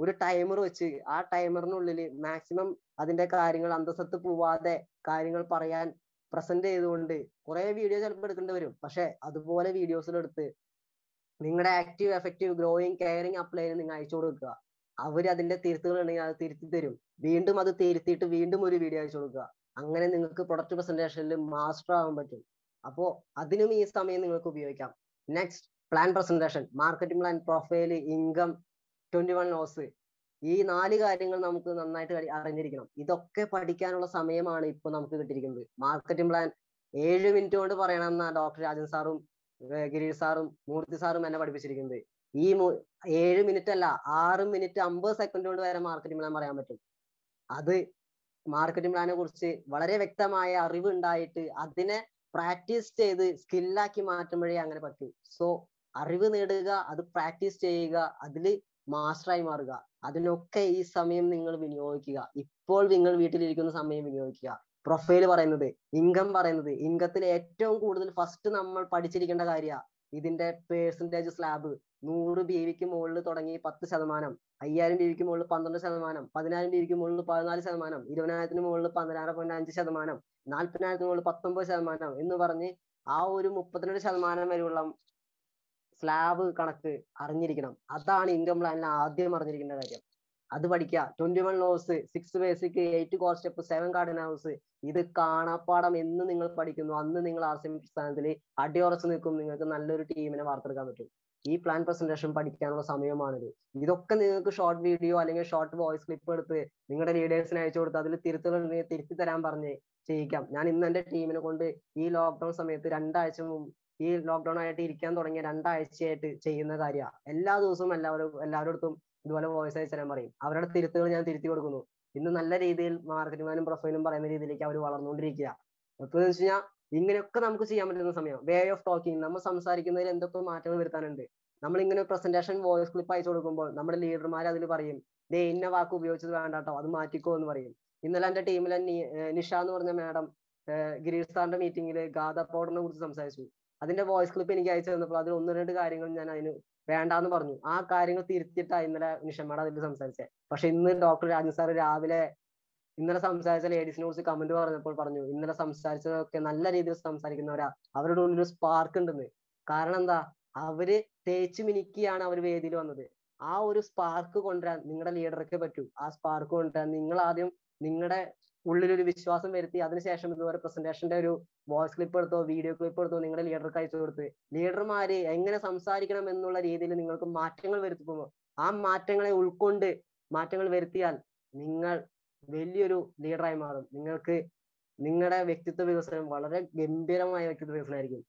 ഒരു ടൈമർ വെച്ച് ആ ടൈമറിനുള്ളിൽ മാക്സിമം അതിന്റെ കാര്യങ്ങൾ അന്തസ്സത്ത് പോവാതെ കാര്യങ്ങൾ പറയാൻ പ്രസന്റ് ചെയ്തുകൊണ്ട് കുറെ വീഡിയോ ചിലപ്പോൾ എടുക്കേണ്ടി വരും. പക്ഷെ അതുപോലെ വീഡിയോസിലെടുത്ത് നിങ്ങളുടെ ആക്റ്റീവ് എഫക്റ്റീവ് ഗ്രോയിങ് കെയറിങ് അപ്ലൈന് നിങ്ങൾ അയച്ചു കൊടുക്കുക. അവർ അതിന്റെ തിരുത്തുകൾ ഉണ്ടെങ്കിൽ അത് തിരുത്തി തരും. വീണ്ടും അത് തിരുത്തിയിട്ട് വീണ്ടും ഒരു വീഡിയോ അയച്ചു കൊടുക്കുക. അങ്ങനെ നിങ്ങൾക്ക് പ്രൊഡക്റ്റ് പ്രസന്റേഷനിൽ മാസ്റ്റർ ആവാൻ പറ്റും. അപ്പോ അതിനും ഈ സമയം നിങ്ങൾക്ക് ഉപയോഗിക്കാം. Next plan presentation marketing plan profile income twenty one laws ഈ നാല് കാര്യങ്ങൾ നമുക്ക് നന്നായിട്ട് അറി- അറിഞ്ഞിരിക്കണം. ഇതൊക്കെ പഠിക്കാനുള്ള സമയമാണ് ഇപ്പൊ നമുക്ക് കിട്ടിയിരിക്കുന്നത്. മാർക്കറ്റിംഗ് പ്ലാൻ ഏഴ് മിനിറ്റ് കൊണ്ട് പറയണമെന്ന ഡോക്ടർ രാജൻ സാറും ഗിരീഷ് സാറും മൂർത്തി സാറും എന്നെ പഠിപ്പിച്ചിരിക്കുന്നത്. ഈ ഏഴ് മിനിറ്റ് അല്ല ആറ് മിനിറ്റ് അമ്പത് സെക്കൻഡ് കൊണ്ട് വരെ മാർക്കറ്റിംഗ് പ്ലാൻ പറയാൻ പറ്റും. അത് മാർക്കറ്റിംഗ് പ്ലാനെ കുറിച്ച് വളരെ വ്യക്തമായ അറിവ് ഉണ്ടായിട്ട് അതിനെ പ്രാക്ടീസ് ചെയ്ത് സ്കില്ലാക്കി മാറ്റുമ്പോഴേ അങ്ങനെ പറ്റൂ. സോ അറിവ് നേടുക അത് പ്രാക്ടീസ് ചെയ്യുക അതിൽ മാസ്റ്ററായി മാറുക. അതിനൊക്കെ ഈ സമയം നിങ്ങൾ വിനിയോഗിക്കുക. ഇപ്പോൾ നിങ്ങൾ വീട്ടിലിരിക്കുന്ന സമയം വിനിയോഗിക്കുക. പ്രൊഫൈൽ പറയുന്നത് ഇൻകം പറയുന്നത് ഇൻകത്തിൽ ഏറ്റവും കൂടുതൽ ഫസ്റ്റ് നമ്മൾ പഠിച്ചിരിക്കേണ്ട കാര്യമാണ് ഇതിന്റെ പേഴ്സന്റേജ് സ്ലാബ് നൂറ് ബി വിക്ക് മുകളിൽ തുടങ്ങി പത്ത് ശതമാനം അയ്യായിരം ബി വിക്ക് മുകളിൽ പന്ത്രണ്ട് ശതമാനം പതിനായിരം ബി വിക്ക് മുകളിൽ പതിനാല് ശതമാനം ഇരുപതിനായിരത്തിന് മുകളിൽ പതിനാറ് പോയിന്റ് അഞ്ച് ശതമാനം നാൽപ്പതിനായിരത്തിന് മുകളിൽ പത്തൊമ്പത് ശതമാനം എന്ന് പറഞ്ഞ് ആ ഒരു മുപ്പത്തിരണ്ട് ശതമാനം വരെയുള്ള സ്ലാബ് കണക്ക് അറിഞ്ഞിരിക്കണം. അതാണ് ഇൻകം പ്ലാനിൽ ആദ്യം അറിഞ്ഞിരിക്കേണ്ട കാര്യം. അത് പഠിക്കുക. Twenty one laws six basic eight core step seven കാർഡിൻ ഇത് കാണാപ്പാടം എന്ന് നിങ്ങൾ പഠിക്കുന്നു. അന്ന് നിങ്ങൾ ആർ സി സ്ഥാനത്തിൽ അടിയുറച്ച് നിൽക്കും. നിങ്ങൾക്ക് നല്ലൊരു ടീമിനെ വാർത്തെടുക്കാൻ പറ്റും. ഈ പ്ലാൻ പ്രസന്റേഷൻ പഠിക്കാനുള്ള സമയമാണിത്. ഇതൊക്കെ നിങ്ങൾക്ക് ഷോർട്ട് വീഡിയോ അല്ലെങ്കിൽ ഷോർട്ട് വോയിസ് ക്ലിപ്പ് എടുത്ത് നിങ്ങളുടെ ലീഡേഴ്സിന് അയച്ചു കൊടുത്ത് അതിൽ തിരുത്തുകൾ ഉണ്ടെങ്കിൽ തിരുത്തി തരാൻ പറഞ്ഞ് ചെയ്യിക്കാം ഞാൻ ഇന്ന് എന്റെ ടീമിനെ കൊണ്ട് ഈ ലോക്ക്ഡൌൺ സമയത്ത് രണ്ടാഴ്ച ഈ ലോക്ക്ഡൌൺ ആയിട്ട് ഇരിക്കാൻ തുടങ്ങിയ രണ്ടാഴ്ചയായിട്ട് ചെയ്യുന്ന കാര്യമാണ് എല്ലാ ദിവസവും എല്ലാവരും എല്ലാവരുടെ ഇതുപോലെ വോയിസ് അയച്ചു തരാൻ പറയും. അവരുടെ തിരുത്തുകൾ ഞാൻ തിരുത്തി കൊടുക്കുന്നു. ഇന്ന് നല്ല രീതിയിൽ മാർക്കറ്റിംഗും പ്രൊഫൈലും പറയുന്ന രീതിയിലേക്ക് അവർ വളർന്നുകൊണ്ടിരിക്കുക. എപ്പോഴെന്ന് വെച്ച് കഴിഞ്ഞാൽ ഇങ്ങനെയൊക്കെ നമുക്ക് ചെയ്യാൻ പറ്റുന്ന സമയം. വേ ഓഫ് ടോക്കിംഗ് നമ്മൾ സംസാരിക്കുന്നതിൽ എന്തൊക്കെ മാറ്റങ്ങൾ വരുത്താനുണ്ട്. നമ്മൾ ഇങ്ങനെ പ്രസന്റേഷൻ വോയിസ് ക്ലിപ്പ് അയച്ചു കൊടുക്കുമ്പോൾ നമ്മുടെ ലീഡർമാർ അതിൽ പറയും ദേ ഇന്ന വാക്ക് ഉപയോഗിച്ചത് വേണ്ട കേട്ടോ അത് മാറ്റിക്കോ എന്ന് പറയും. ഇന്നലെ എന്റെ ടീമിലെ നിഷ എന്ന് പറഞ്ഞ മാഡം ഗിരീഷ് സാറിന്റെ മീറ്റിംഗിൽ ഗാഥ പൗഡറിനെ കുറിച്ച് സംസാരിച്ചു. അതിന്റെ വോയിസ് ക്ലിപ്പ് എനിക്ക് അയച്ചു തന്നപ്പോൾ അതിൽ ഒന്ന് രണ്ട് കാര്യങ്ങൾ ഞാൻ അതിന് വേണ്ടാന്ന് പറഞ്ഞു. ആ കാര്യങ്ങൾ തിരുത്തിയിട്ടാണ് ഇന്നലെ നിഷമ്മയുടെ അതിൽ സംസാരിച്ചത് പക്ഷെ ഇന്ന് ഡോക്ടർ രാജൻ സാർ രാവിലെ ഇന്നലെ സംസാരിച്ച ലേഡീസിനെ കുറിച്ച് കമന്റ് പറഞ്ഞപ്പോൾ പറഞ്ഞു ഇന്നലെ സംസാരിച്ചതൊക്കെ നല്ല രീതിയിൽ സംസാരിക്കുന്നവരാ. അവരുടെ ഉള്ളിൽ ഒരു സ്പാർക്ക് ഉണ്ടെന്ന്. കാരണം എന്താ? അവർ തേച്ച് മിനുക്കിയാണ് അവർ വേദിയിൽ വന്നത്. ആ ഒരു സ്പാർക്ക് കൊണ്ടുവരാൻ നിങ്ങളുടെ ലീഡർക്ക് പറ്റൂ. ആ സ്പാർക്ക് കൊണ്ടുവരാൻ നിങ്ങൾ ആദ്യം നിങ്ങളുടെ ഉള്ളിലൊരു വിശ്വാസം വരുത്തി അതിനുശേഷം ഇതുപോലെ പ്രസന്റേഷന്റെ ഒരു വോയിസ് ക്ലിപ്പ് എടുത്തോ വീഡിയോ ക്ലിപ്പ് എടുത്തോ നിങ്ങളുടെ ലീഡർക്ക് അയച്ചു കൊടുത്ത്. ലീഡർമാര് എങ്ങനെ സംസാരിക്കണം എന്നുള്ള രീതിയിൽ നിങ്ങൾക്ക് മാറ്റങ്ങൾ വരുത്തുമ്പോൾ ആ മാറ്റങ്ങളെ ഉൾക്കൊണ്ട് മാറ്റങ്ങൾ വരുത്തിയാൽ നിങ്ങൾ വലിയൊരു ലീഡറായി മാറും. നിങ്ങൾക്ക് നിങ്ങളുടെ വ്യക്തിത്വ വികസനം വളരെ ഗംഭീരമായ വ്യക്തിത്വ വികസനമായിരിക്കും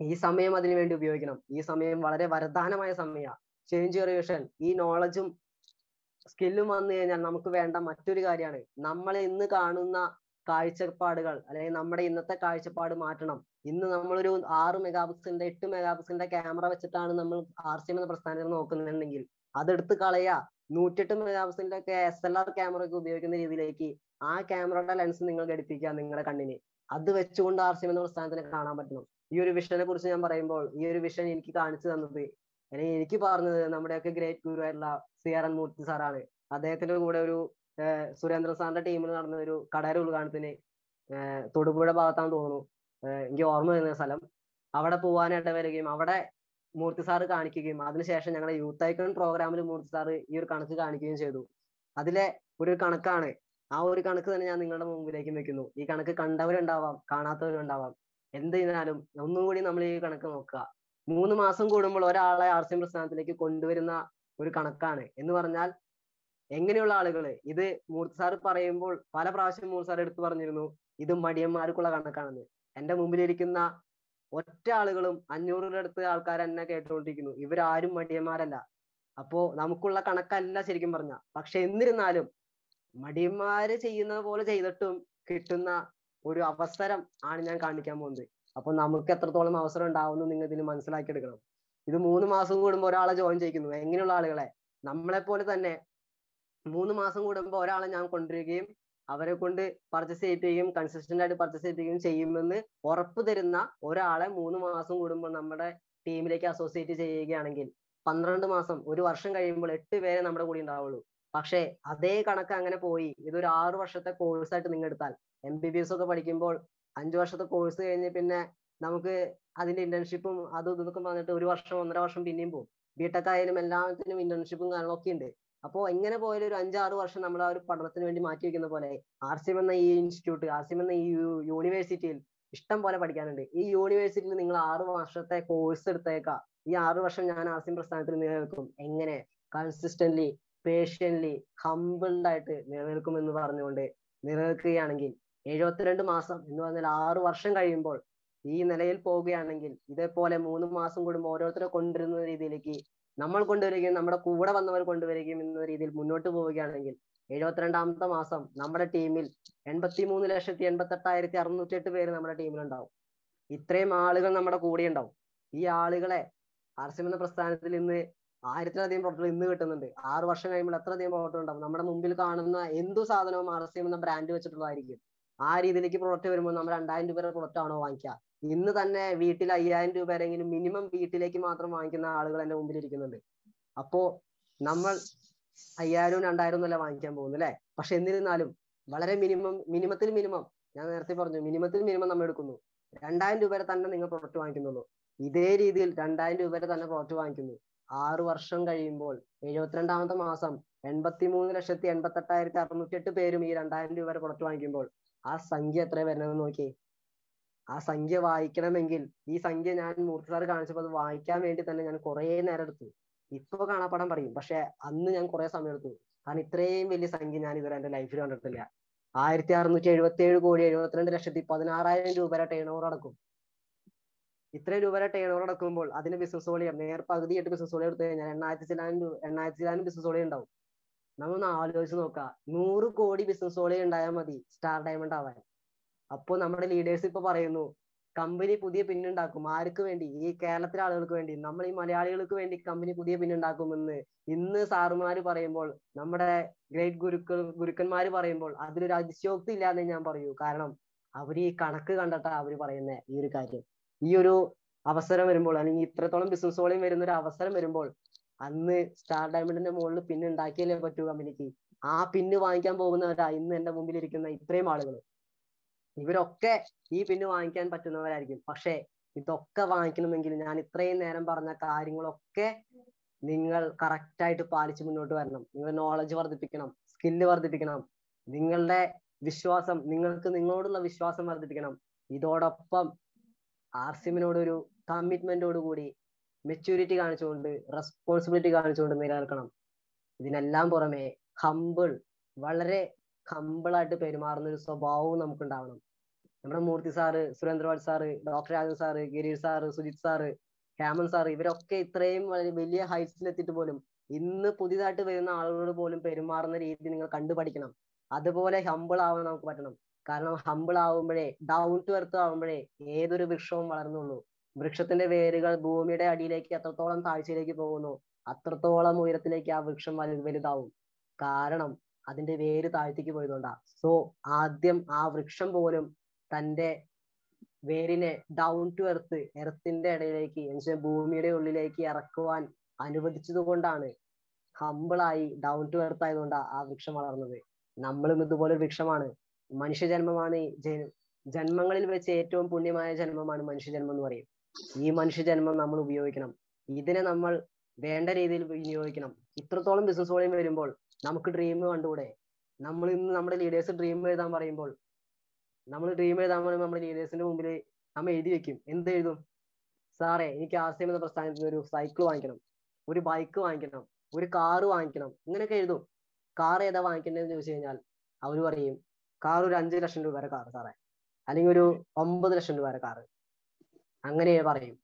ഈ സമയം അതിനു വേണ്ടി ഉപയോഗിക്കണം. ഈ സമയം വളരെ വരദാനമായ സമയമാണ്. ചേഞ്ച് റിവിഷൻ ഈ നോളജും സ്കില്ലും വന്നു കഴിഞ്ഞാൽ നമുക്ക് വേണ്ട മറ്റൊരു കാര്യമാണ്. നമ്മൾ ഇന്ന് കാണുന്ന കാഴ്ചപ്പാടുകൾ അല്ലെങ്കിൽ നമ്മുടെ ഇന്നത്തെ കാഴ്ചപ്പാട് മാറ്റണം. ഇന്ന് നമ്മളൊരു ആറ് മെഗാ പിക്സലിന്റെ എട്ട് മെഗാ പിക്സലിന്റെ ക്യാമറ വെച്ചിട്ടാണ് നമ്മൾ ആർ സി എം എന്ന പ്രസ്ഥാനത്തിൽ നോക്കുന്നുണ്ടെങ്കിൽ അതെടുത്ത് കളയാ നൂറ്റെട്ട് മെഗാ പിക്സലിന്റെ ഒക്കെ എസ് എൽ ആർ ക്യാമറ ഒക്കെ ഉപയോഗിക്കുന്ന രീതിയിലേക്ക് ആ ക്യാമറയുടെ ലെൻസ് നിങ്ങൾ ഘടിപ്പിക്കുക നിങ്ങളുടെ കണ്ണിന്. അത് വെച്ചുകൊണ്ട് ആർ സി എം എന്ന പ്രസ്ഥാനത്തിന് കാണാൻ പറ്റണം. ഈ ഒരു വിഷനെ കുറിച്ച് ഞാൻ പറയുമ്പോൾ ഈ ഒരു വിഷൻ എനിക്ക് കാണിച്ചു തന്നത് അല്ലെങ്കിൽ എനിക്ക് പറഞ്ഞത് നമ്മുടെയൊക്കെ ഗ്രേറ്റ് ഗുരു ആയിട്ടുള്ള സി ആർ എൻ മൂർത്തി സാറാണ് അദ്ദേഹത്തിന്റെ കൂടെ ഒരു സുരേന്ദ്ര സാറിന്റെ ടീമിൽ നടന്ന ഒരു കടയുടെ ഉദ്ഘാടനത്തിന് തൊടുപുഴ ഭാഗത്താന്ന് തോന്നുന്നു. എനിക്ക് ഓർമ്മ വരുന്ന സ്ഥലം. അവിടെ പോകാനായിട്ട് വരികയും അവിടെ മൂർത്തി സാറ് കാണിക്കുകയും അതിനുശേഷം ഞങ്ങളുടെ യൂത്ത് ഐക്കൺ പ്രോഗ്രാമിൽ മൂർത്തി സാറ് ഈ ഒരു കണക്ക് കാണിക്കുകയും ചെയ്തു. അതിലെ ഒരു കണക്കാണ്. ആ ഒരു കണക്ക് തന്നെ ഞാൻ നിങ്ങളുടെ മുമ്പിലേക്ക് വെക്കുന്നു. ഈ കണക്ക് കണ്ടവരുണ്ടാവാം കാണാത്തവരുണ്ടാവാം. എന്ത് ചെയ്താലും ഒന്നും കൂടി നമ്മൾ ഈ കണക്ക് നോക്കുക. മൂന്ന് മാസം കൂടുമ്പോൾ ഒരാളെ ആർ സി പ്രസ്ഥാനത്തിലേക്ക് കൊണ്ടുവരുന്ന ഒരു കണക്കാണ്. എന്ന് പറഞ്ഞാൽ എങ്ങനെയുള്ള ആളുകൾ ഇത് മൂർത്തി സാർ പറയുമ്പോൾ പല പ്രാവശ്യം മൂർത്തി സാർ എടുത്തു പറഞ്ഞിരുന്നു ഇത് മടിയന്മാർക്കുള്ള കണക്കാണെന്ന്. എന്റെ മുമ്പിലിരിക്കുന്ന ഒറ്റ ആളുകളും അഞ്ഞൂറിന്റെ അടുത്ത് ആൾക്കാർ എന്നെ കേട്ടുകൊണ്ടിരിക്കുന്നു. ഇവരാരും മടിയന്മാരല്ല. അപ്പോ നമുക്കുള്ള കണക്കല്ല ശരിക്കും പറഞ്ഞ. പക്ഷെ എന്നിരുന്നാലും മടിയന്മാര് ചെയ്യുന്ന പോലെ ചെയ്തിട്ടും കിട്ടുന്ന ഒരു അവസരം ആണ് ഞാൻ കാണിക്കാൻ പോകുന്നത്. അപ്പൊ നമുക്ക് എത്രത്തോളം അവസരം ഉണ്ടാവുമെന്ന് നിങ്ങൾ ഇതിൽ മനസ്സിലാക്കിയെടുക്കണം. ഇത് മൂന്ന് മാസം കൂടുമ്പോൾ ഒരാളെ ജോയിൻ ചെയ്യിക്കുന്നു. എങ്ങനെയുള്ള ആളുകളെ? നമ്മളെ പോലെ തന്നെ മൂന്ന് മാസം കൂടുമ്പോൾ ഒരാളെ ഞാൻ കൊണ്ടുവരികയും അവരെ കൊണ്ട് പർച്ചേസ് ചെയ്യിപ്പിക്കുകയും കൺസിസ്റ്റന്റ് ആയിട്ട് പർച്ചേസ് ചെയ്യിപ്പിക്കുകയും ചെയ്യുമെന്ന് ഉറപ്പ് തരുന്ന ഒരാളെ മൂന്ന് മാസം കൂടുമ്പോൾ നമ്മുടെ ടീമിലേക്ക് അസോസിയേറ്റ് ചെയ്യുകയാണെങ്കിൽ പന്ത്രണ്ട് മാസം ഒരു വർഷം കഴിയുമ്പോൾ എട്ട് പേരെ നമ്മുടെ കൂടെ ഉണ്ടാവുള്ളൂ. പക്ഷേ അതേ കണക്ക് അങ്ങനെ പോയി. ഇതൊരു ആറു വർഷത്തെ കോഴ്സ് ആയിട്ട് നിങ്ങൾ എടുത്താൽ എം ബി ബി എസ് ഒക്കെ പഠിക്കുമ്പോൾ അഞ്ചു വർഷത്തെ കോഴ്സ് കഴിഞ്ഞ് പിന്നെ നമുക്ക് അതിന്റെ ഇന്റേൺഷിപ്പും അതും ഇതൊക്കെ വന്നിട്ട് ഒരു വർഷം ഒന്നര വർഷം പിന്നെയും പോകും. ബിടെക് ആയാലും എല്ലാത്തിനും ഇന്റേൺഷിപ്പും കാര്യങ്ങളൊക്കെ ഉണ്ട്. അപ്പോൾ എങ്ങനെ പോയാലും ഒരു അഞ്ചാറ് വർഷം നമ്മൾ ആ ഒരു പഠനത്തിന് വേണ്ടി മാറ്റി വെക്കുന്ന പോലെ ആർ സി എം എന്ന ഈ ഇൻസ്റ്റിറ്റ്യൂട്ട് ആർ സി എം എന്ന ഈ യൂണിവേഴ്സിറ്റിയിൽ ഇഷ്ടം പോലെ പഠിക്കാനുണ്ട്. ഈ യൂണിവേഴ്സിറ്റിയിൽ നിങ്ങൾ ആറ് വർഷത്തെ കോഴ്സ് എടുത്തേക്കാം. ഈ ആറ് വർഷം ഞാൻ ആർ സി എം പ്രസ്ഥാനത്തിൽ നിലനിൽക്കും. എങ്ങനെ? കൺസിസ്റ്റന്റ്ലി പേഷ്യന്റ്ലി ഹംബിൾഡ് ആയിട്ട് നിലനിൽക്കും എന്ന് പറഞ്ഞുകൊണ്ട് നിലനിൽക്കുകയാണെങ്കിൽ എഴുപത്തിരണ്ട് മാസം എന്ന് പറഞ്ഞാൽ ആറ് വർഷം കഴിയുമ്പോൾ ഈ നിലയിൽ പോവുകയാണെങ്കിൽ ഇതേപോലെ മൂന്ന് മാസം കൂടുമ്പോൾ ഓരോരുത്തരെ കൊണ്ടുവരുന്ന രീതിയിലേക്ക് നമ്മൾ കൊണ്ടുവരികയും നമ്മുടെ കൂടെ വന്നവർ കൊണ്ടുവരികയും എന്ന രീതിയിൽ മുന്നോട്ട് പോവുകയാണെങ്കിൽ എഴുപത്തിരണ്ടാമത്തെ മാസം നമ്മുടെ ടീമിൽ എൺപത്തി മൂന്ന് ലക്ഷത്തി എൺപത്തെട്ടായിരത്തി അറുന്നൂറ്റി എട്ട് പേര് നമ്മുടെ ടീമിലുണ്ടാവും. ഇത്രയും ആളുകൾ നമ്മുടെ കൂടെ ഉണ്ടാവും. ഈ ആളുകളെ ആർ എന്ന പ്രസ്ഥാനത്തിൽ ഇന്ന് ആയിരത്തിലധികം പ്രൊഡക്റ്റുകൾ ഇന്ന് കിട്ടുന്നുണ്ട്. ആറ് വർഷം കഴിയുമ്പോൾ എത്ര അധികം പ്രൊഡക്റ്റ് ഉണ്ടാവും? നമ്മുടെ മുമ്പിൽ കാണുന്ന എന്തു സാധനവും ആർ എന്ന ബ്രാൻഡ് വെച്ചിട്ടുള്ളതായിരിക്കും. ആ രീതിയിലേക്ക് പ്രോഡക്റ്റ് വരുമ്പോൾ നമ്മൾ രണ്ടായിരം രൂപയുടെ പ്രൊഡക്റ്റ് ആണോ വാങ്ങിക്കുക? ഇന്ന് തന്നെ വീട്ടിൽ അയ്യായിരം രൂപ വരെങ്കിലും മിനിമം വീട്ടിലേക്ക് മാത്രം വാങ്ങിക്കുന്ന ആളുകൾ എന്റെ മുമ്പിൽ ഇരിക്കുന്നുണ്ട് അപ്പോ നമ്മൾ അയ്യായിരവും രണ്ടായിരവും ഒന്നല്ല വാങ്ങിക്കാൻ പോകുന്നു അല്ലെ? പക്ഷെ എന്നിരുന്നാലും വളരെ മിനിമം മിനിമത്തിൽ മിനിമം ഞാൻ നേരത്തെ പറഞ്ഞു മിനിമത്തിൽ മിനിമം നമ്മൾ എടുക്കുന്നു. രണ്ടായിരം രൂപ വരെ തന്നെ നിങ്ങൾ പ്രൊഡക്റ്റ് വാങ്ങിക്കുന്നുള്ളൂ. ഇതേ രീതിയിൽ രണ്ടായിരം രൂപ വരെ തന്നെ പ്രൊഡക്റ്റ് വാങ്ങിക്കുന്നു. ആറ് വർഷം കഴിയുമ്പോൾ എഴുപത്തിരണ്ടാമത്തെ മാസം എൺപത്തി മൂന്ന് ലക്ഷത്തി എൺപത്തെട്ടായിരത്തി അറുന്നൂറ്റി എട്ട് പേരും ഈ രണ്ടായിരം രൂപ വരെ പ്രൊഡക്റ്റ് വാങ്ങിക്കുമ്പോൾ ആ സംഖ്യ എത്ര വരുന്നതെന്ന് നോക്കിയേ? ആ സംഖ്യ വായിക്കണമെങ്കിൽ ഈ സംഖ്യ ഞാൻ മൂർത്തി സാർ കാണിച്ചപ്പോൾ അത് വായിക്കാൻ വേണ്ടി തന്നെ ഞാൻ കുറെ നേരം എടുത്തു. ഇപ്പൊ കാണാപ്പാടം പറയും. പക്ഷെ അന്ന് ഞാൻ കുറെ സമയം എടുത്തു. കാരണം ഇത്രയും വലിയ സംഖ്യ ഞാൻ ഇതുവരെ എന്റെ ലൈഫിൽ കണ്ടിട്ടില്ല. ആയിരത്തി അറുന്നൂറ്റി എഴുപത്തി ഏഴ് കോടി എഴുപത്തിരണ്ട് ലക്ഷത്തി പതിനാറായിരം രൂപ വരെ ടേൺ ഓവർ അടക്കും ഇത്രയും രൂപ വരെ ടേൺ ഓവർ അടക്കുമ്പോൾ അതിന് ബിസിനസ് വോളിയം നേർ പകുതിയായിട്ട് ബിസിനസ് ഓളി എടുത്തു കഴിഞ്ഞാൽ എണ്ണായിരത്തി ചിലാനും എണ്ണായിരത്തി ചിലാനും ബിസിനസ് ഓളി ഉണ്ടാവും. നമ്മളൊന്ന് ആലോചിച്ച് നോക്കാം. നൂറ് കോടി ബിസിനസ് ഓളി ഉണ്ടായാൽ മതി സ്റ്റാർ ഡയമണ്ട് ആവാൻ. അപ്പോൾ നമ്മുടെ ലീഡേഴ്സ് ഇപ്പൊ പറയുന്നു കമ്പനി പുതിയ പിന്നുണ്ടാക്കും ആർക്ക് വേണ്ടി? ഈ കേരളത്തിലെ ആളുകൾക്ക് വേണ്ടി. നമ്മൾ ഈ മലയാളികൾക്ക് വേണ്ടി കമ്പനി പുതിയ പിന്നുണ്ടാക്കുമെന്ന് ഇന്ന് സാറുമാര് പറയുമ്പോൾ നമ്മുടെ ഗ്രേറ്റ് ഗുരുക്കൾ ഗുരുക്കന്മാര് പറയുമ്പോൾ അതിലൊരു അതിശയോക്തി ഇല്ലാതെ ഞാൻ പറയൂ. കാരണം അവർ ഈ കണക്ക് കണ്ടിട്ടാ അവർ പറയുന്ന ഈ ഒരു കാര്യം. ഈ ഒരു അവസരം വരുമ്പോൾ അല്ലെങ്കിൽ ഇത്രത്തോളം ബിസിനസ് വോളിയം വരുന്ന ഒരു അവസരം വരുമ്പോൾ അന്ന് സ്റ്റാർ ഡയമണ്ടിന്റെ മുകളിൽ പിന്ന് ഉണ്ടാക്കിയല്ലേ പറ്റൂ കമ്പനിക്ക് ആ പിന്ന് വാങ്ങിക്കാൻ പോകുന്നവരാ ഇന്ന് എന്റെ മുമ്പിൽ ഇരിക്കുന്ന ഇത്രയും ആളുകൾ ഇവരൊക്കെ ഈ പിന്ന് വാങ്ങിക്കാൻ പറ്റുന്നവരായിരിക്കും. പക്ഷേ ഇതൊക്കെ വാങ്ങിക്കണമെങ്കിൽ ഞാൻ ഇത്രയും നേരം പറഞ്ഞ കാര്യങ്ങളൊക്കെ നിങ്ങൾ കറക്റ്റ് ആയിട്ട് പാലിച്ച് മുന്നോട്ട് വരണം. നിങ്ങൾ നോളജ് വർദ്ധിപ്പിക്കണം സ്കില്ല് വർദ്ധിപ്പിക്കണം. നിങ്ങളുടെ വിശ്വാസം നിങ്ങൾക്ക് നിങ്ങളോടുള്ള വിശ്വാസം വർദ്ധിപ്പിക്കണം. ഇതോടൊപ്പം ആർ ഒരു എമ്മിനോടൊരു കമ്മിറ്റ്മെന്റോട് കൂടി മെച്യൂരിറ്റി കാണിച്ചുകൊണ്ട് റെസ്പോൺസിബിലിറ്റി കാണിച്ചുകൊണ്ട് നിലനിൽക്കണം. ഇതിനെല്ലാം പുറമെ ഹമ്പിൾ വളരെ ഹമ്പിളായിട്ട് പെരുമാറുന്ന ഒരു സ്വഭാവവും നമുക്കുണ്ടാവണം. നമ്മുടെ Murthy sir Surendravad sir doctor Rajan sir Girish sir Sujith sir Heman sir ഇവരൊക്കെ ഇത്രയും വളരെ വലിയ ഹൈറ്റ്സിൽ എത്തിയിട്ട് പോലും ഇന്ന് പുതിയതായിട്ട് വരുന്ന ആളുകളോട് പോലും പെരുമാറുന്ന രീതി നിങ്ങൾ കണ്ടുപഠിക്കണം. അതുപോലെ ഹമ്പിൾ ആവാൻ നമുക്ക് പറ്റണം. കാരണം ഹമ്പിൾ ആവുമ്പോഴേ ഡൗൺ ടു എർത്ത് ആവുമ്പോഴേ ഏതൊരു വൃക്ഷവും വളർന്നുള്ളൂ. വൃക്ഷത്തിന്റെ വേരുകൾ ഭൂമിയുടെ അടിയിലേക്ക് എത്രത്തോളം താഴ്ചയിലേക്ക് പോകുന്നു അത്രത്തോളം ഉയരത്തിലേക്ക് ആ വൃക്ഷം വലു വലുതാവും. കാരണം അതിന്റെ വേര് താഴ്ത്തേക്ക് പോയതുകൊണ്ടാ. സോ ആദ്യം ആ വൃക്ഷം പോലും തന്റെ വേരിനെ ഡൗൺ ടു എർത്ത് എർത്തിന്റെ ഇടയിലേക്ക് എന്നുവെച്ചാൽ ഭൂമിയുടെ ഉള്ളിലേക്ക് ഇറക്കുവാൻ അനുവദിച്ചത് കൊണ്ടാണ് ഹമ്പിളായി ഡൗൺ ടു എർത്ത് ആയതുകൊണ്ടാ ആ വൃക്ഷം വളർന്നത്. നമ്മളും ഇതുപോലെ വൃക്ഷമാണ്. മനുഷ്യജന്മമാണ് ജന്മങ്ങളിൽ വെച്ച് ഏറ്റവും പുണ്യമായ ജന്മമാണ് മനുഷ്യജന്മം എന്ന് പറയും. ഈ മനുഷ്യജന്മം നമ്മൾ ഉപയോഗിക്കണം. ഇതിനെ നമ്മൾ വേണ്ട രീതിയിൽ വിനിയോഗിക്കണം. ഇത്രത്തോളം ബിസിനസ് വോളിയം വരുമ്പോൾ നമുക്ക് ഡ്രീം കണ്ടുകൂടെ? നമ്മൾ ഇന്ന് നമ്മുടെ ലീഡേഴ്സ് ഡ്രീം എഴുതാൻ പറയുമ്പോൾ നമ്മൾ ഡ്രീം എഴുതാൻ പറയുമ്പോൾ നമ്മുടെ ലീഡേഴ്സിന്റെ മുമ്പിൽ നമ്മൾ എഴുതി വെക്കും. എന്ത് എഴുതും? സാറേ എനിക്ക് ആശയം എന്ന പ്രസ്ഥാനത്തിൽ ഒരു സൈക്കിൾ വാങ്ങിക്കണം. ഒരു ബൈക്ക് വാങ്ങിക്കണം. ഒരു കാറ് വാങ്ങിക്കണം. ഇങ്ങനെയൊക്കെ എഴുതും. കാർ ഏതാ വാങ്ങിക്കേണ്ടതെന്ന് ചോദിച്ചു കഴിഞ്ഞാൽ അവർ പറയും കാർ ഒരു അഞ്ച് ലക്ഷം രൂപ വരെ കാർ സാറേ. അല്ലെങ്കിൽ ഒരു ഒമ്പത് ലക്ഷം രൂപ വരെ കാറ് അങ്ങനെ പറയും.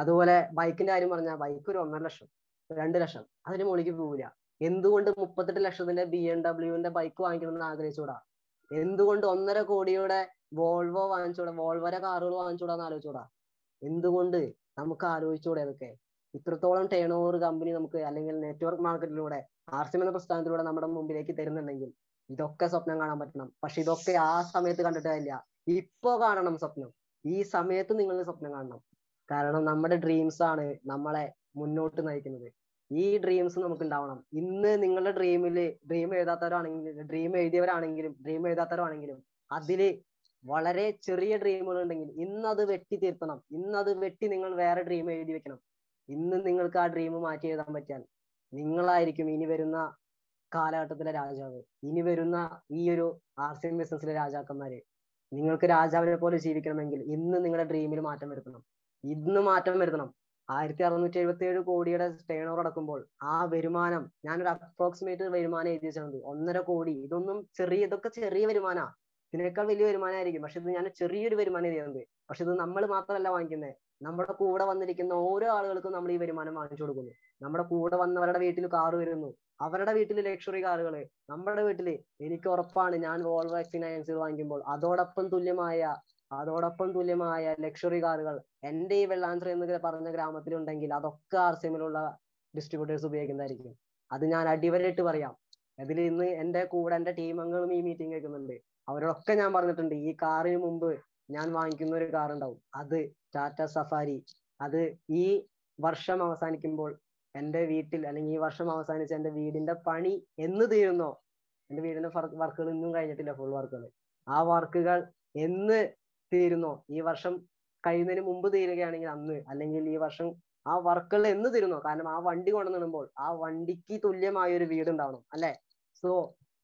അതുപോലെ ബൈക്കിന്റെ കാര്യം പറഞ്ഞാൽ ബൈക്ക് ഒരു ഒന്നര ലക്ഷം രണ്ട് ലക്ഷം. അതിന് മുകളിലേക്ക് പോവില്ല. എന്തുകൊണ്ട് മുപ്പത്തെട്ട് ലക്ഷത്തിന്റെ ബി എം ഡബ്ല്യുവിന്റെ ബൈക്ക് വാങ്ങിക്കണം എന്ന് ആഗ്രഹിച്ചുകൂടാ എന്തുകൊണ്ട് ഒന്നര കോടിയുടെ വോൾവോ വാങ്ങിച്ചൂടാ? വോൾവോരെ കാറുകൾ വാങ്ങിച്ചൂടാന്ന് ആലോചിച്ചൂടാ? എന്തുകൊണ്ട് നമുക്ക് ആലോചിച്ചൂടെ അതൊക്കെ? ഇത്രത്തോളം ടേൺ ഓവർ കമ്പനി നമുക്ക് അല്ലെങ്കിൽ നെറ്റ്വർക്ക് മാർക്കറ്റിലൂടെ ആർസിഎം എന്ന പ്രസ്ഥാനത്തിലൂടെ നമ്മുടെ മുമ്പിലേക്ക് തരുന്നുണ്ടെങ്കിൽ ഇതൊക്കെ സ്വപ്നം കാണാൻ പറ്റണം. പക്ഷെ ഇതൊക്കെ ആ സമയത്ത് കണ്ടിട്ടില്ല. ഇപ്പോ കാണണം സ്വപ്നം. ഈ സമയത്ത് നിങ്ങൾ സ്വപ്നം കാണണം. കാരണം നമ്മുടെ ഡ്രീംസ് ആണ് നമ്മളെ മുന്നോട്ട് നയിക്കുന്നത്. ഈ ഡ്രീംസ് നമുക്ക് ഉണ്ടാവണം ഇന്ന് നിങ്ങളുടെ ഡ്രീമിൽ ഡ്രീം എഴുതാത്തവരാണെങ്കിലും ഡ്രീം എഴുതിയവരാണെങ്കിലും ഡ്രീം എഴുതാത്തവരാണെങ്കിലും അതിൽ വളരെ ചെറിയ ഡ്രീമുകൾ ഉണ്ടെങ്കിൽ ഇന്ന് അത് വെട്ടി തീർത്തണം ഇന്ന് അത് വെട്ടി നിങ്ങൾ വേറെ ഡ്രീം എഴുതി വെക്കണം. ഇന്ന് നിങ്ങൾക്ക് ആ ഡ്രീം മാറ്റി എഴുതാൻ പറ്റിയാൽ നിങ്ങളായിരിക്കും ഇനി വരുന്ന കാലഘട്ടത്തിലെ രാജാവ്. ഇനി വരുന്ന ഈ ഒരു ആർ ബിസിനസ്സിലെ രാജാക്കന്മാര്. നിങ്ങൾക്ക് രാജാവിനെ പോലെ ജീവിക്കണമെങ്കിൽ ഇന്ന് നിങ്ങളുടെ ഡ്രീമിൽ മാറ്റം വരുത്തണം. ഇന്ന് മാറ്റം വരുത്തണം. ആയിരത്തി അറുന്നൂറ്റി എഴുപത്തി ഏഴ് കോടിയുടെ ടേൺ ഓവർ അടക്കുമ്പോൾ ആ വരുമാനം ഞാനൊരു അപ്രോക്സിമേറ്റ് വരുമാനം എഴുതി വെച്ചിട്ടുണ്ട്. ഒന്നര കോടി. ഇതൊന്നും ചെറിയ ഇതൊക്കെ ചെറിയ വരുമാനാ. ഇതിനേക്കാൾ വലിയ വരുമാനമായിരിക്കും പക്ഷെ ഇത് ഞാൻ ചെറിയൊരു വരുമാനം എഴുതിയത് പക്ഷെ ഇത് നമ്മൾ മാത്രമല്ല വാങ്ങിക്കുന്നത് നമ്മുടെ കൂടെ വന്നിരിക്കുന്ന ഓരോ ആളുകൾക്കും നമ്മൾ ഈ വരുമാനം വാങ്ങിച്ചു കൊടുക്കുന്നു. നമ്മുടെ കൂടെ വന്നവരുടെ വീട്ടിൽ കാറ് വരുന്നു. അവരുടെ വീട്ടിൽ ലക്ഷറി കാറുകൾ നമ്മുടെ വീട്ടിൽ എനിക്ക് ഉറപ്പാണ് ഞാൻ വോൾവോ എക്സി നയൻസ് വാങ്ങിക്കുമ്പോൾ അതോടൊപ്പം തുല്യമായ അതോടൊപ്പം തുല്യമായ ലക്ഷറി കാറുകൾ എന്റെ ഈ വെള്ളാഞ്ചിറ എന്ന് പറഞ്ഞ ഗ്രാമത്തിലുണ്ടെങ്കിൽ അതൊക്കെ ആർ സി എമ്മിലുള്ള ഡിസ്ട്രിബ്യൂട്ടേഴ്സ് ഉപയോഗിക്കുന്നതായിരിക്കും. അത് ഞാൻ അടിവരയിട്ട് പറയാം. അതിൽ ഇന്ന് എന്റെ കൂടെ എന്റെ ടീം അംഗങ്ങളും ഈ മീറ്റിംഗ് കേൾക്കുന്നുണ്ട്. അവരോടൊക്കെ ഞാൻ പറഞ്ഞിട്ടുണ്ട് ഈ കാറിന് മുമ്പ് ഞാൻ വാങ്ങിക്കുന്ന ഒരു കാർ ഉണ്ടാവും. അത് ടാറ്റ സഫാരി. അത് ഈ വർഷം അവസാനിക്കുമ്പോൾ എന്റെ വീട്ടിൽ അല്ലെങ്കിൽ ഈ വർഷം അവസാനിച്ച് എന്റെ വീടിന്റെ പണി എന്ന് തീരുന്നോ? എന്റെ വീടിന്റെ വർക്കുകൾ ഇന്നും കഴിഞ്ഞിട്ടില്ല ഫുൾ വർക്കുകൾ ആ വർക്കുകൾ എന്ന് തീരുന്നോ? ഈ വർഷം കഴിയുന്നതിന് മുമ്പ് തീരുകയാണെങ്കിൽ അന്ന് അല്ലെങ്കിൽ ഈ വർഷം ആ വർക്കുകൾ എന്ന് തീരുന്നോ? കാരണം ആ വണ്ടി കൊണ്ടുവന്നിടുമ്പോൾ ആ വണ്ടിക്ക് തുല്യമായ ഒരു വീട് ഉണ്ടാവണം അല്ലെ? സോ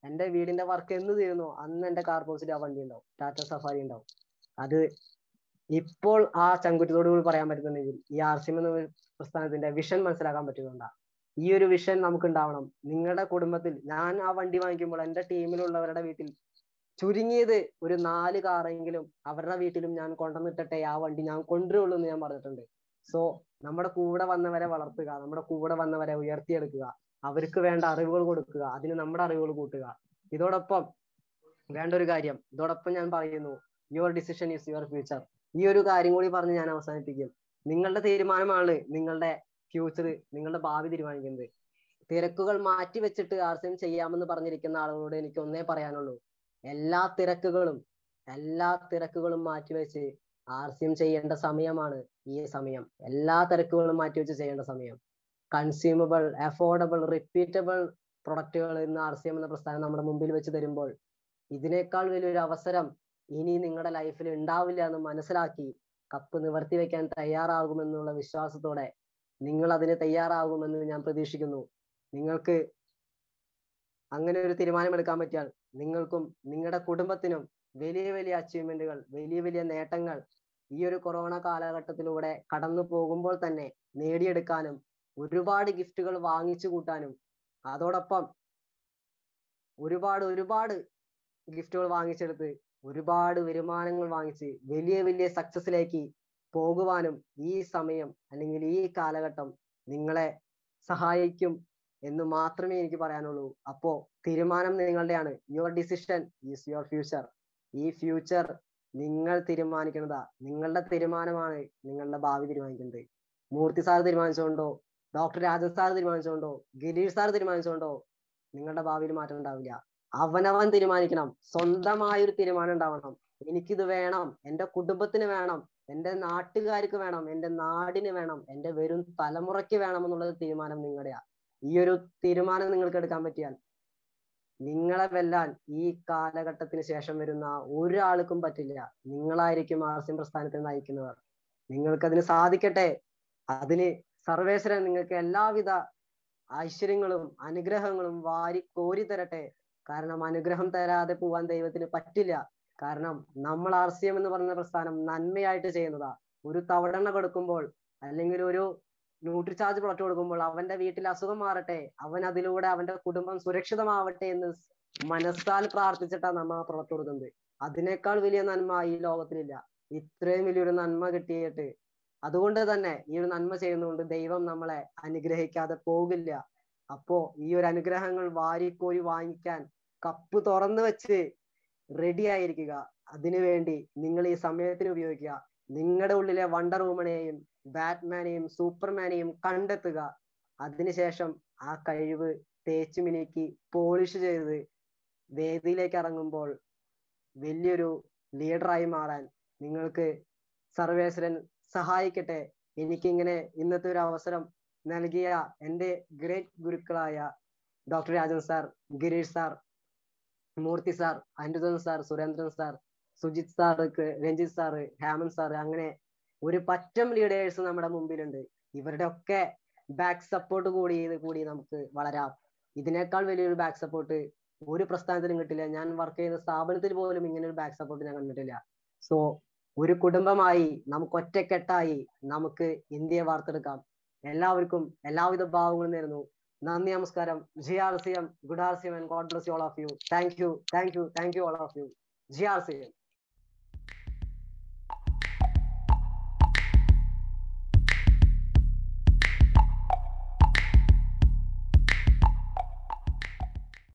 എന്റെ വീടിന്റെ വർക്ക് എന്ന് തീരുന്നോ? അന്ന് എന്റെ കാർ പോസിൽ ആ വണ്ടി ഉണ്ടാവും ടാറ്റ സഫാരി ഉണ്ടാവും. അത് ഇപ്പോൾ ആ ചങ്കുറ്റത്തോടു കൂടി പറയാൻ പറ്റുന്നുണ്ടെങ്കിൽ ഈ ആർ സി എന്ന പ്രസ്ഥാനത്തിന്റെ വിഷൻ മനസ്സിലാക്കാൻ പറ്റുന്നുണ്ടാ? ഈ ഒരു വിഷൻ നമുക്ക് ഉണ്ടാവണം നിങ്ങളുടെ കുടുംബത്തിൽ ഞാൻ ആ വണ്ടി വാങ്ങിക്കുമ്പോൾ എന്റെ ടീമിലുള്ളവരുടെ വീട്ടിൽ ചുരുങ്ങിയത് ഒരു നാല് കാറെങ്കിലും അവരുടെ വീട്ടിലും ഞാൻ കൊണ്ടുവന്നിട്ടെ ആ വണ്ടി ഞാൻ കൊണ്ടുവരുള്ളൂ എന്ന് ഞാൻ പറഞ്ഞിട്ടുണ്ട്. സോ നമ്മുടെ കൂടെ വന്നവരെ വളർത്തുക നമ്മുടെ കൂടെ വന്നവരെ ഉയർത്തിയെടുക്കുക അവർക്ക് വേണ്ട അറിവുകൾ കൊടുക്കുക അതിന് നമ്മുടെ അറിവുകൾ കൂട്ടുക. ഇതോടൊപ്പം വേണ്ട ഒരു കാര്യം ഇതോടൊപ്പം ഞാൻ പറയുന്നു your decision is your future ഈ ഒരു കാര്യം കൂടി പറഞ്ഞ് ഞാൻ അവസാനിപ്പിക്കും. നിങ്ങളുടെ തീരുമാനമാണ് നിങ്ങളുടെ ഫ്യൂച്ചർ നിങ്ങളുടെ ഭാവി തീരുമാനിക്കുന്നത്. തിരക്കുകൾ മാറ്റി വെച്ചിട്ട് ആർ സി എം ചെയ്യാമെന്ന് പറഞ്ഞിരിക്കുന്ന ആളുകളോട് എനിക്ക് ഒന്നേ പറയാനുള്ളൂ. എല്ലാ തിരക്കുകളും എല്ലാ തിരക്കുകളും മാറ്റിവെച്ച് ആർ സി എം ചെയ്യേണ്ട സമയമാണ് ഈ സമയം. എല്ലാ തിരക്കുകളും മാറ്റിവെച്ച് ചെയ്യേണ്ട സമയം. കൺസ്യൂമബിൾ അഫോർഡബിൾ റിപ്പീറ്റബിൾ പ്രൊഡക്റ്റുകൾ ഇന്ന് ആർ സി എം എന്ന പ്രസ്ഥാനം നമ്മുടെ മുമ്പിൽ വെച്ച് തരുമ്പോൾ ഇതിനേക്കാൾ വലിയൊരു അവസരം ഇനി നിങ്ങളുടെ ലൈഫിൽ ഉണ്ടാവില്ല എന്ന് മനസ്സിലാക്കി കപ്പ് നിവർത്തി വെക്കാൻ തയ്യാറാകുമെന്നുള്ള വിശ്വാസത്തോടെ നിങ്ങൾ അതിന് തയ്യാറാകുമെന്ന് ഞാൻ പ്രതീക്ഷിക്കുന്നു. നിങ്ങൾക്ക് അങ്ങനെ ഒരു തീരുമാനമെടുക്കാൻ പറ്റിയാൽ നിങ്ങൾക്കും നിങ്ങളുടെ കുടുംബത്തിനും വലിയ വലിയ അച്ചീവ്മെന്റുകൾ വലിയ വലിയ നേട്ടങ്ങൾ ഈ ഒരു കൊറോണ കാലഘട്ടത്തിലൂടെ കടന്നു പോകുമ്പോൾ തന്നെ നേടിയെടുക്കാനും ഒരുപാട് ഗിഫ്റ്റുകൾ വാങ്ങിച്ചു കൂട്ടാനും അതോടൊപ്പം ഒരുപാട് ഒരുപാട് ഗിഫ്റ്റുകൾ വാങ്ങിച്ചെടുത്ത് ഒരുപാട് വരുമാനങ്ങൾ വാങ്ങിച്ച് വലിയ വലിയ സക്സസിലേക്ക് പോകുവാനും ഈ സമയം അല്ലെങ്കിൽ ഈ കാലഘട്ടം നിങ്ങളെ സഹായിക്കും എന്ന് മാത്രമേ എനിക്ക് പറയാനുള്ളൂ. അപ്പോ തീരുമാനം നിങ്ങളുടെയാണ്. Your decision is your future ഈ ഫ്യൂച്ചർ നിങ്ങൾ തീരുമാനിക്കുന്നതാ. നിങ്ങളുടെ തീരുമാനമാണ് നിങ്ങളുടെ ഭാവി തീരുമാനിക്കുന്നത്. മൂർത്തി സാർ തീരുമാനിച്ചുകൊണ്ടോ ഡോക്ടർ രാജൻ സാർ തീരുമാനിച്ചുകൊണ്ടോ ഗിരീഷ് സാർ തീരുമാനിച്ചുകൊണ്ടോ നിങ്ങളുടെ ഭാവിയിൽ മാറ്റം ഉണ്ടാവില്ല. അവനവൻ തീരുമാനിക്കണം. സ്വന്തമായ ഒരു തീരുമാനം ഉണ്ടാവണം. എനിക്കിത് വേണം. എന്റെ കുടുംബത്തിന് വേണം. എന്റെ നാട്ടുകാർക്ക് വേണം. എന്റെ നാടിന് വേണം. എന്റെ വരും തലമുറയ്ക്ക് വേണം എന്നുള്ളത് തീരുമാനം നിങ്ങളുടെയാ. ഈ ഒരു തീരുമാനം നിങ്ങൾക്ക് എടുക്കാൻ പറ്റിയാൽ നിങ്ങളെ വെല്ലാൻ ഈ കാലഘട്ടത്തിന് ശേഷം വരുന്ന ഒരാൾക്കും പറ്റില്ല. നിങ്ങളായിരിക്കും ആർസ്യം പ്രസ്ഥാനത്തെ നയിക്കുന്നവർ. നിങ്ങൾക്ക് അതിന് സാധിക്കട്ടെ. അതിന് സർവേശ്വരൻ നിങ്ങൾക്ക് എല്ലാവിധ ഐശ്വര്യങ്ങളും അനുഗ്രഹങ്ങളും വാരി കോരി തരട്ടെ. കാരണം അനുഗ്രഹം തരാതെ പോവാൻ ദൈവത്തിന് പറ്റില്ല. കാരണം നമ്മൾ ആർസ്യം എന്ന് പറയുന്ന പ്രസ്ഥാനം നന്മയായിട്ട് ചെയ്യുന്നതാ. ഒരു തവണ കൊടുക്കുമ്പോൾ അല്ലെങ്കിൽ ഒരു ന്യൂട്രിചാർജ് പ്ലോട്ട് കൊടുക്കുമ്പോൾ അവന്റെ വീട്ടിൽ അസുഖം മാറട്ടെ അവൻ അതിലൂടെ അവന്റെ കുടുംബം സുരക്ഷിതമാവട്ടെ എന്ന് മനസ്സാൽ പ്രാർത്ഥിച്ചിട്ടാണ് നമ്മൾ പ്രൊഡക്റ്റ് കൊടുക്കുന്നത്. അതിനേക്കാൾ വലിയ നന്മ ഈ ലോകത്തിലില്ല. ഇത്രയും വലിയൊരു നന്മ കിട്ടിയിട്ട് അതുകൊണ്ട് തന്നെ ഈ ഒരു നന്മ ചെയ്യുന്നതുകൊണ്ട് ദൈവം നമ്മളെ അനുഗ്രഹിക്കാതെ പോകില്ല. അപ്പോ ഈ ഒരു അനുഗ്രഹങ്ങൾ വാരിക്കോരി വാങ്ങിക്കാൻ കപ്പ് തുറന്നു വെച്ച് റെഡി ആയിരിക്കുക. അതിനുവേണ്ടി നിങ്ങൾ ഈ സമയത്തിന് ഉപയോഗിക്കുക. നിങ്ങളുടെ ഉള്ളിലെ വണ്ടർ വുമനെയും ബാറ്റ്മാനെയും സൂപ്പർമാനെയും കണ്ടെത്തുക. അതിനുശേഷം ആ കഴിവ് തേച്ചു മിനുക്കി പോളിഷ് ചെയ്ത് വേദിയിലേക്ക് ഇറങ്ങുമ്പോൾ വലിയൊരു ലീഡറായി മാറാൻ നിങ്ങൾക്ക് സർവേശ്വരൻ സഹായിക്കട്ടെ. എനിക്കിങ്ങനെ ഇന്നത്തെ ഒരു അവസരം നൽകിയ എന്റെ great ഗുരുക്കളായ doctor Rajan sir Girish sir Murthy sir Anirudhan sir Surendran sir Sujith സാർക്ക് രഞ്ജിത് സാറ് ഹേമന്ത് സാറ് അങ്ങനെ ഒരു പറ്റം ലീഡേഴ്സ് നമ്മുടെ മുമ്പിലുണ്ട്. ഇവരുടെ ഒക്കെ ബാക്ക് സപ്പോർട്ട് കൂടി കൂടി നമുക്ക് വളരാം. ഇതിനേക്കാൾ വലിയൊരു ബാക്ക് സപ്പോർട്ട് ഒരു പ്രസ്ഥാനത്തിനും കിട്ടില്ല. ഞാൻ വർക്ക് ചെയ്യുന്ന സ്ഥാപനത്തിൽ പോലും ഇങ്ങനെ ഒരു ബാക്ക് സപ്പോർട്ട് ഞാൻ കണ്ടിട്ടില്ല. സോ ഒരു കുടുംബമായി നമുക്ക് ഒറ്റക്കെട്ടായി നമുക്ക് ഇന്ത്യയെ വാർത്തെടുക്കാം. എല്ലാവർക്കും എല്ലാവിധ ഭാവങ്ങളും നേരുന്നു. നന്ദി നമസ്കാരം. G R C M good R C M and God all of you thank you thank you thank you all of you G R C M.